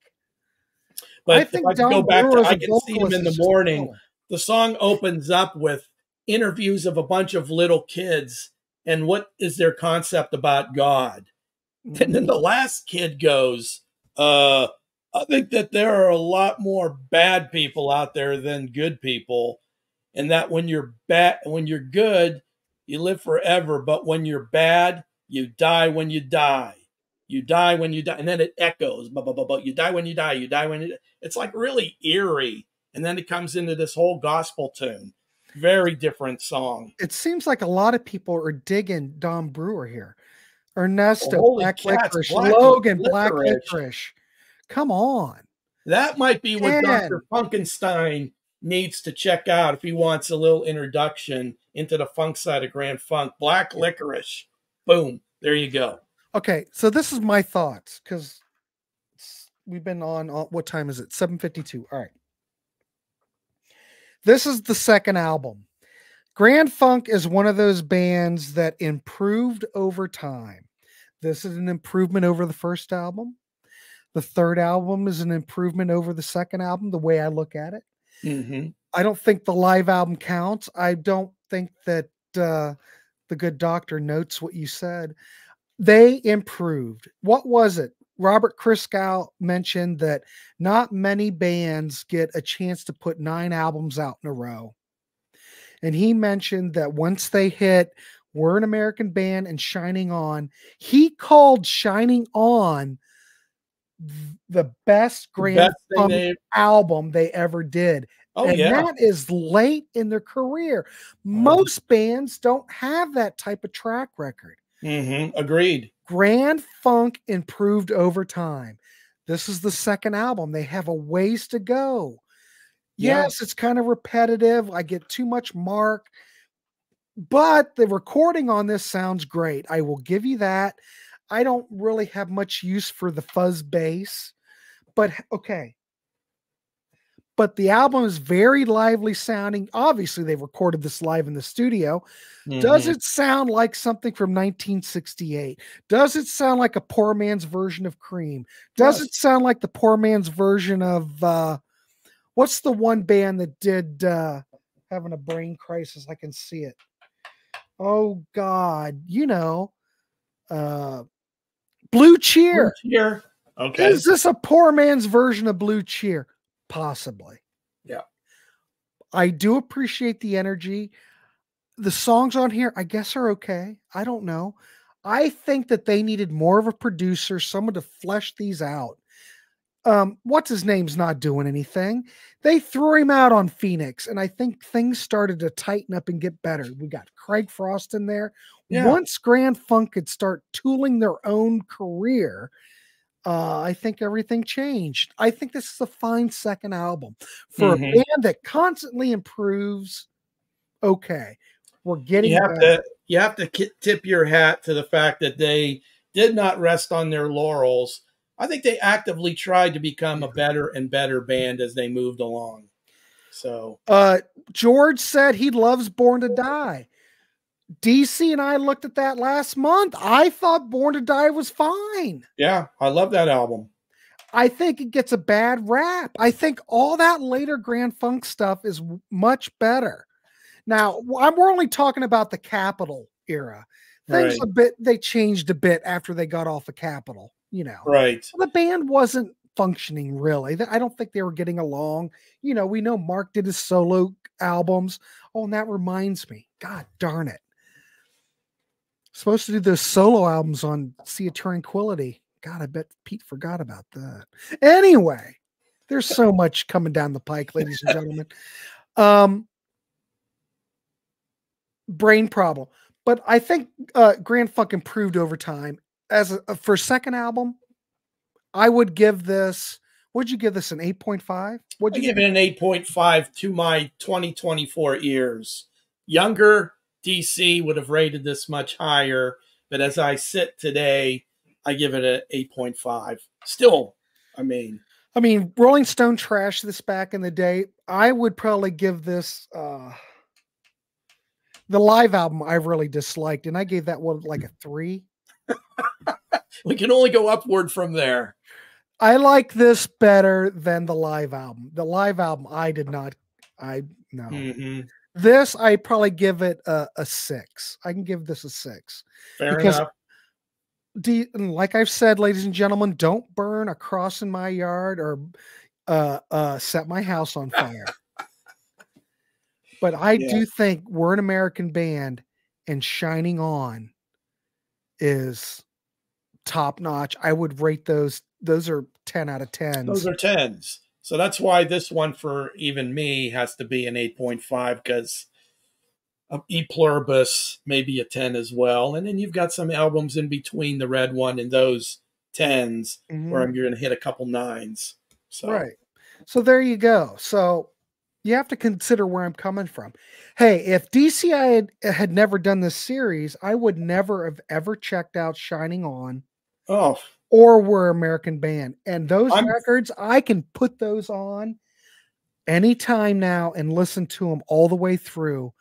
But I think I go back to, I can see him in the morning. Cool. The song opens up with interviews of a bunch of little kids and what is their concept about God. Mm-hmm. And then the last kid goes, uh, I think that there are a lot more bad people out there than good people. And that when you're bad, when you're good, you live forever. But when you're bad, you die when you die. You die when you die. And then it echoes, blah, blah, blah, blah. You die when you die. You die when you die. It's like really eerie. And then it comes into this whole gospel tune. Very different song. It seems like a lot of people are digging Don Brewer here. Ernesto, oh, Black cats, Licorice, Black Logan, licorice. Black Licorice. Come on. That might be what Dr. Funkenstein needs to check out if he wants a little introduction into the funk side of Grand Funk. Black Licorice. Boom. There you go. Okay, so this is my thoughts because we've been on. What time is it? Seven fifty-two. All right. This is the second album. Grand Funk is one of those bands that improved over time. This is an improvement over the first album. The third album is an improvement over the second album, the way I look at it. Mm-hmm. I don't think the live album counts. I don't think that uh, the good doctor notes what you said. They improved. What was it? Robert Christgau mentioned that not many bands get a chance to put nine albums out in a row. And he mentioned that once they hit We're an American Band and Shining On, he called Shining On the best Grand best they album they ever did. Oh, and yeah. that is late in their career. Most bands don't have that type of track record. Mm-hmm. Agreed. Grand Funk improved over time. This is the second album. They have a ways to go. Yes, it's kind of repetitive. I get too much mark, but the recording on this sounds great. I will give you that. I don't really have much use for the fuzz bass, but okay. But the album is very lively sounding. Obviously, they recorded this live in the studio. Mm-hmm. Does it sound like something from 1968? Does it sound like a poor man's version of Cream? Does yes. it sound like the poor man's version of uh what's the one band that did uh having a brain crisis? I can see it. Oh God, you know, uh Blue Cheer. Blue Cheer. Okay. Is this a poor man's version of Blue Cheer? Possibly. Yeah. I do appreciate the energy. The songs on here, I guess, are okay. I don't know. I think that they needed more of a producer, someone to flesh these out. Um, what's his name's not doing anything. They threw him out on Phoenix, and I think things started to tighten up and get better. We got Craig Frost in there. Yeah. Once Grand Funk could start tooling their own career, uh, I think everything changed. I think this is a fine second album for mm-hmm. a band that constantly improves. Okay, we're getting. You have better. to you have to tip your hat to the fact that they did not rest on their laurels. I think they actively tried to become a better and better band as they moved along. So, uh, George said he loves Born to Die. DC and I looked at that last month. I thought Born to Die was fine. Yeah, I love that album. I think it gets a bad rap. I think all that later Grand Funk stuff is much better. Now, I'm, we're only talking about the Capitol era. Things right. a bit they changed a bit after they got off the Capitol, you know. Right. The band wasn't functioning really. I don't think they were getting along. You know, we know Mark did his solo albums. Oh, and that reminds me. God darn it supposed to do those solo albums on Sea of Tranquility. God, I bet Pete forgot about that. Anyway, there's [LAUGHS] so much coming down the pike, ladies and gentlemen. Um, brain problem. but I think uh, Grand Funk improved over time. As a, for second album, I would give this. Would you give this an eight point five? Would you give it an 8.5 to my 2024 ears. Younger DC would have rated this much higher, but as I sit today, I give it an 8.5. Still, I mean, I mean, Rolling Stone trashed this back in the day. I would probably give this uh the live album I really disliked, and I gave that one like a three. [LAUGHS] we can only go upward from there. I like this better than the live album. The live album I did not I no. Mhm. This I probably give it a, a six. I can give this a six. Fair Because- enough. D, and like I've said, ladies and gentlemen, don't burn a cross in my yard or uh, uh, set my house on fire. but I Yeah. do think we're an American band, and Shining On is top notch. I would rate those. Those are ten out of tens. Those are tens. So that's why this one for even me has to be an 8.5 because E Pluribus maybe a 10 as well. And then you've got some albums in between the red one and those tens Mhm. where you're going to hit a couple nines. So Right. So there you go. So you have to consider where I'm coming from. Hey, if DCI had, uh, had never done this series, I would never have ever checked out Shining On oh, or We're American Band. And those I'm- records, I can put those on anytime now and listen to them all the way through.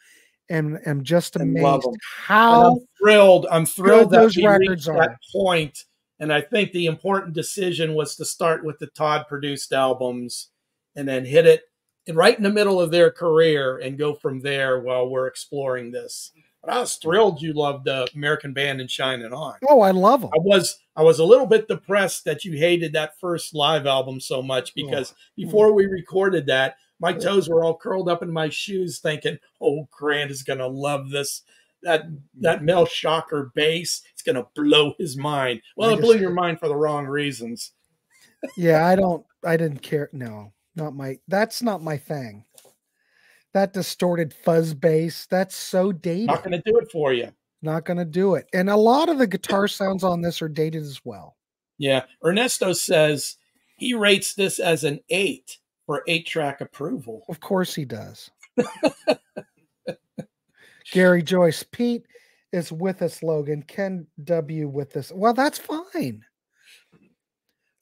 And am just amazed how I'm thrilled. I'm thrilled that those records are. that point. And I think the important decision was to start with the Todd produced albums and then hit it right in the middle of their career and go from there while we're exploring this. But I was thrilled you loved the American Band and Shining On. oh, I love them. I was I was a little bit depressed that you hated that first live album so much oh. because hmm. before we recorded that, my toes were all curled up in my shoes, thinking, "Oh, Grant is gonna love this." That hmm. that Mel Schacher bass, it's gonna blow his mind. Well, I it just- blew your mind for the wrong reasons. yeah, I don't I didn't care. No, not my that's not my thing. That distorted fuzz bass, that's so dated. Not gonna do it for you. Not gonna do it. And a lot of the guitar sounds on this are dated as well. Yeah, Ernesto says he rates this as an eight for eight track approval. Of course he does. Gary Joyce, Pete is with us, Logan. Ken W with us. Well, that's fine.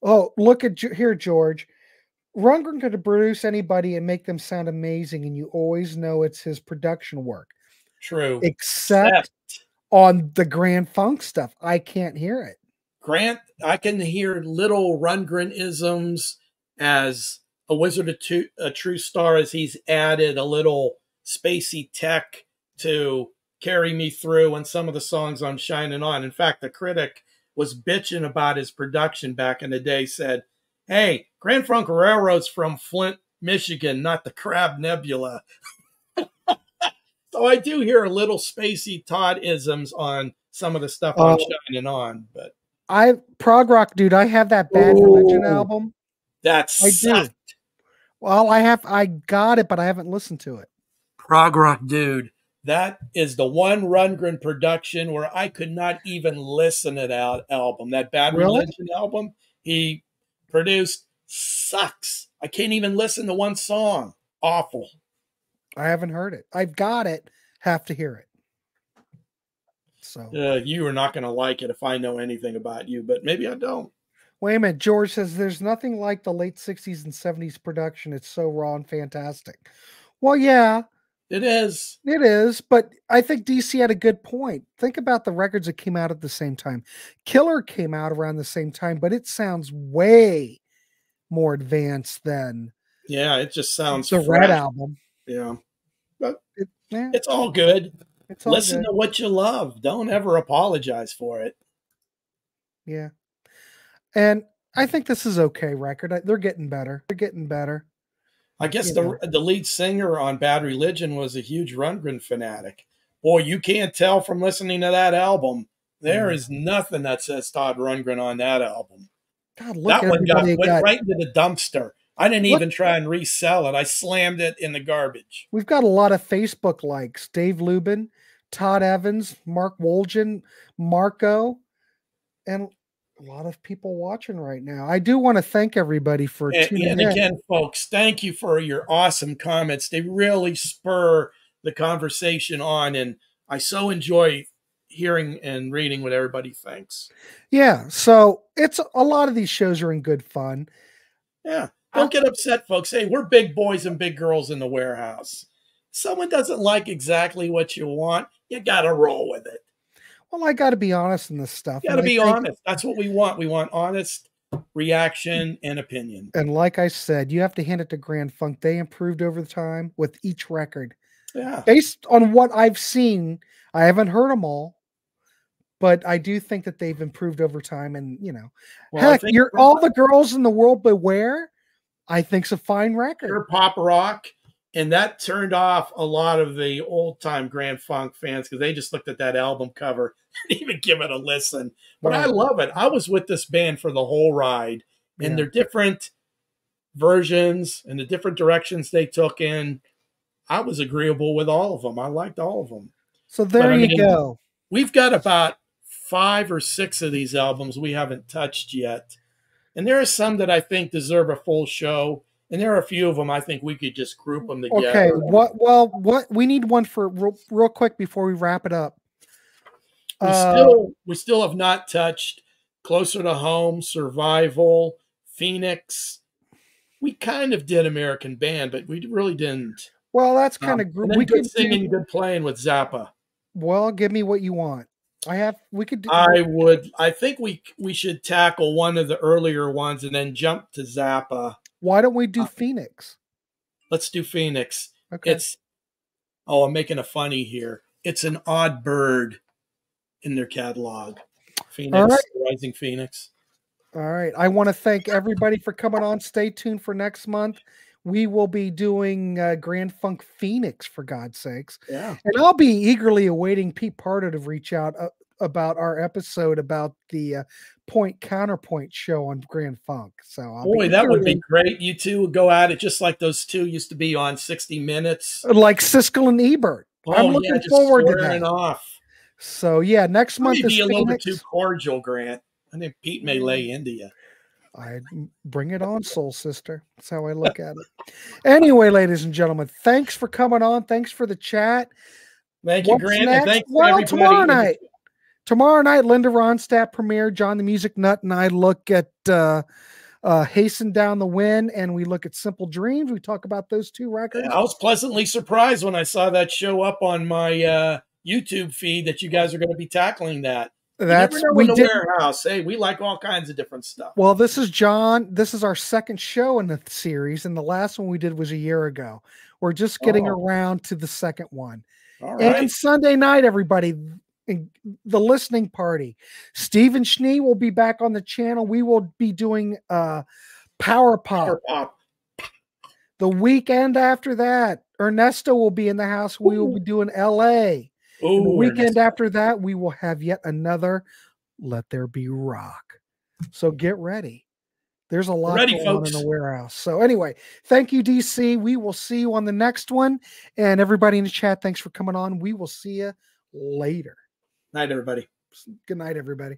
Oh, look at here, George. Rundgren could produce anybody and make them sound amazing, and you always know it's his production work. True. Except on the Grand Funk stuff, I can't hear it. Grant, I can hear little Rundgren isms as a Wizard of Two, a True Star, as he's added a little spacey tech to carry me through on some of the songs I'm Shining On. In fact, the critic was bitching about his production back in the day, said, Hey, Grand Funk Railroad's from Flint, Michigan, not the Crab Nebula. [LAUGHS] so I do hear a little spacey Todd isms on some of the stuff I'm oh. Shining On, but I prog rock, dude. I have that Bad Religion album. that's I do. Well, I have, I got it, but I haven't listened to it. prog rock dude. That is the one Rundgren production where I could not even listen to that album. That Bad Really? Religion album he produced sucks. I can't even listen to one song. Awful. I haven't heard it. I've got it. Have to hear it. So Uh, you are not going to like it if I know anything about you, but maybe I don't. wait a minute. George says there's nothing like the late '60s and '70s production. It's so raw and fantastic. Well, yeah, It is. it is. But I think DC had a good point. Think about the records that came out at the same time. Killer came out around the same time, but it sounds way more advanced than Yeah, it just sounds the fresh. Red album. Yeah, It, yeah, it's all good. it's all Listen good. to what you love. Don't ever apologize for it. Yeah. And I think this is okay record. They're getting better. They're getting better. I guess the the lead singer on Bad Religion was a huge Rundgren fanatic. Boy, you can't tell from listening to that album. There Yeah. is nothing that says Todd Rundgren on that album. God, look that one got, went got, right into the dumpster. I didn't Look- even try and resell it. I slammed it in the garbage. We've got a lot of Facebook likes. Dave Lubin, Todd Evans, Mark Woljan, Marco, and a lot of people watching right now. I do want to thank everybody for and, tuning and in. again, folks, thank you for your awesome comments. They really spur the conversation on, and I so enjoy hearing and reading what everybody thinks. Yeah, so it's a lot of these shows are in good fun. Yeah, don't get upset, folks. Hey, we're big boys and big girls in the Warehaus. Someone doesn't like exactly what you want, you got to roll with it. Well, I got to be honest in this stuff. You got to be think, honest. That's what we want. We want honest reaction and opinion. And like I said, you have to hand it to Grand Funk. They improved over the time with each record. Yeah. Based on what I've seen, I haven't heard them all, but I do think that they've improved over time. And you know, well, heck, you're all the girls in the world beware. I think's a fine record. You're pop rock and that turned off a lot of the old time Grand Funk fans because they just looked at that album cover [LAUGHS] and even give it a listen. But right. I love it. I was with this band for the whole ride, and yeah. their different versions and the different directions they took in. I was agreeable with all of them. I liked all of them. So there but, you I mean, go. We've got about five or six of these albums we haven't touched yet. And there are some that I think deserve a full show and there are a few of them I think we could just group them together. Okay, what? Well, what we need one for real, real quick before we wrap it up. We uh, still we still have not touched closer to home, survival, Phoenix. We kind of did American Band, but we really didn't. Well, that's kind um, of group. We could singing, do, good playing with Zappa. Well, give me what you want. I have. We could. Do, I would. I think we we should tackle one of the earlier ones and then jump to Zappa. Why don't we do uh, Phoenix? Let's do Phoenix. Okay. It's oh, I'm making a funny here. It's an odd bird in their catalog. Phoenix, right. Rising Phoenix. All right. I want to thank everybody for coming on. Stay tuned for next month. We will be doing uh, Grand Funk Phoenix for God's sakes. Yeah. And I'll be eagerly awaiting Pete Pardo to reach out uh, about our episode about the uh, point counterpoint show on Grand Funk. So I'll boy, that would be great. You two would go at it just like those two used to be on 60 Minutes, uh, like Siskel and Ebert. Oh, I'm looking yeah, forward to that. Off. So yeah, next month is be a Phoenix. little bit too cordial, Grant. I think Pete may lay mm. into you. I mm, bring it on, soul sister. That's how I look at it. Anyway, ladies and gentlemen, thanks for coming on. Thanks for the chat. Thank you, What's Grant. Thanks well, tomorrow night tomorrow night, Linda Ronstadt premiere. John the Music Nut and I look at uh, uh, Hasten Down the Wind and we look at Simple Dreams. We talk about those two records. Yeah, I was pleasantly surprised when I saw that show up on my uh, YouTube feed that you guys are going to be tackling that. That's we did, Warehaus. Hey, we like all kinds of different stuff. Well, this is John. This is our second show in the series, and the last one we did was a year ago. We're just getting oh. around to the second one. All right. And Sunday night, everybody, the listening party. Stephen Schnee will be back on the channel. We will be doing uh Power Pop. Power Pop. The weekend after that, Ernesto will be in the house. We will be doing LA. Ooh, the weekend Ernesto. after that, we will have yet another Let There Be Rock. So get ready. There's a lot ready, going folks. on in the Warehaus. So anyway, thank you, DC. We will see you on the next one. And everybody in the chat, thanks for coming on. We will see you later. Night, everybody. Good night, everybody.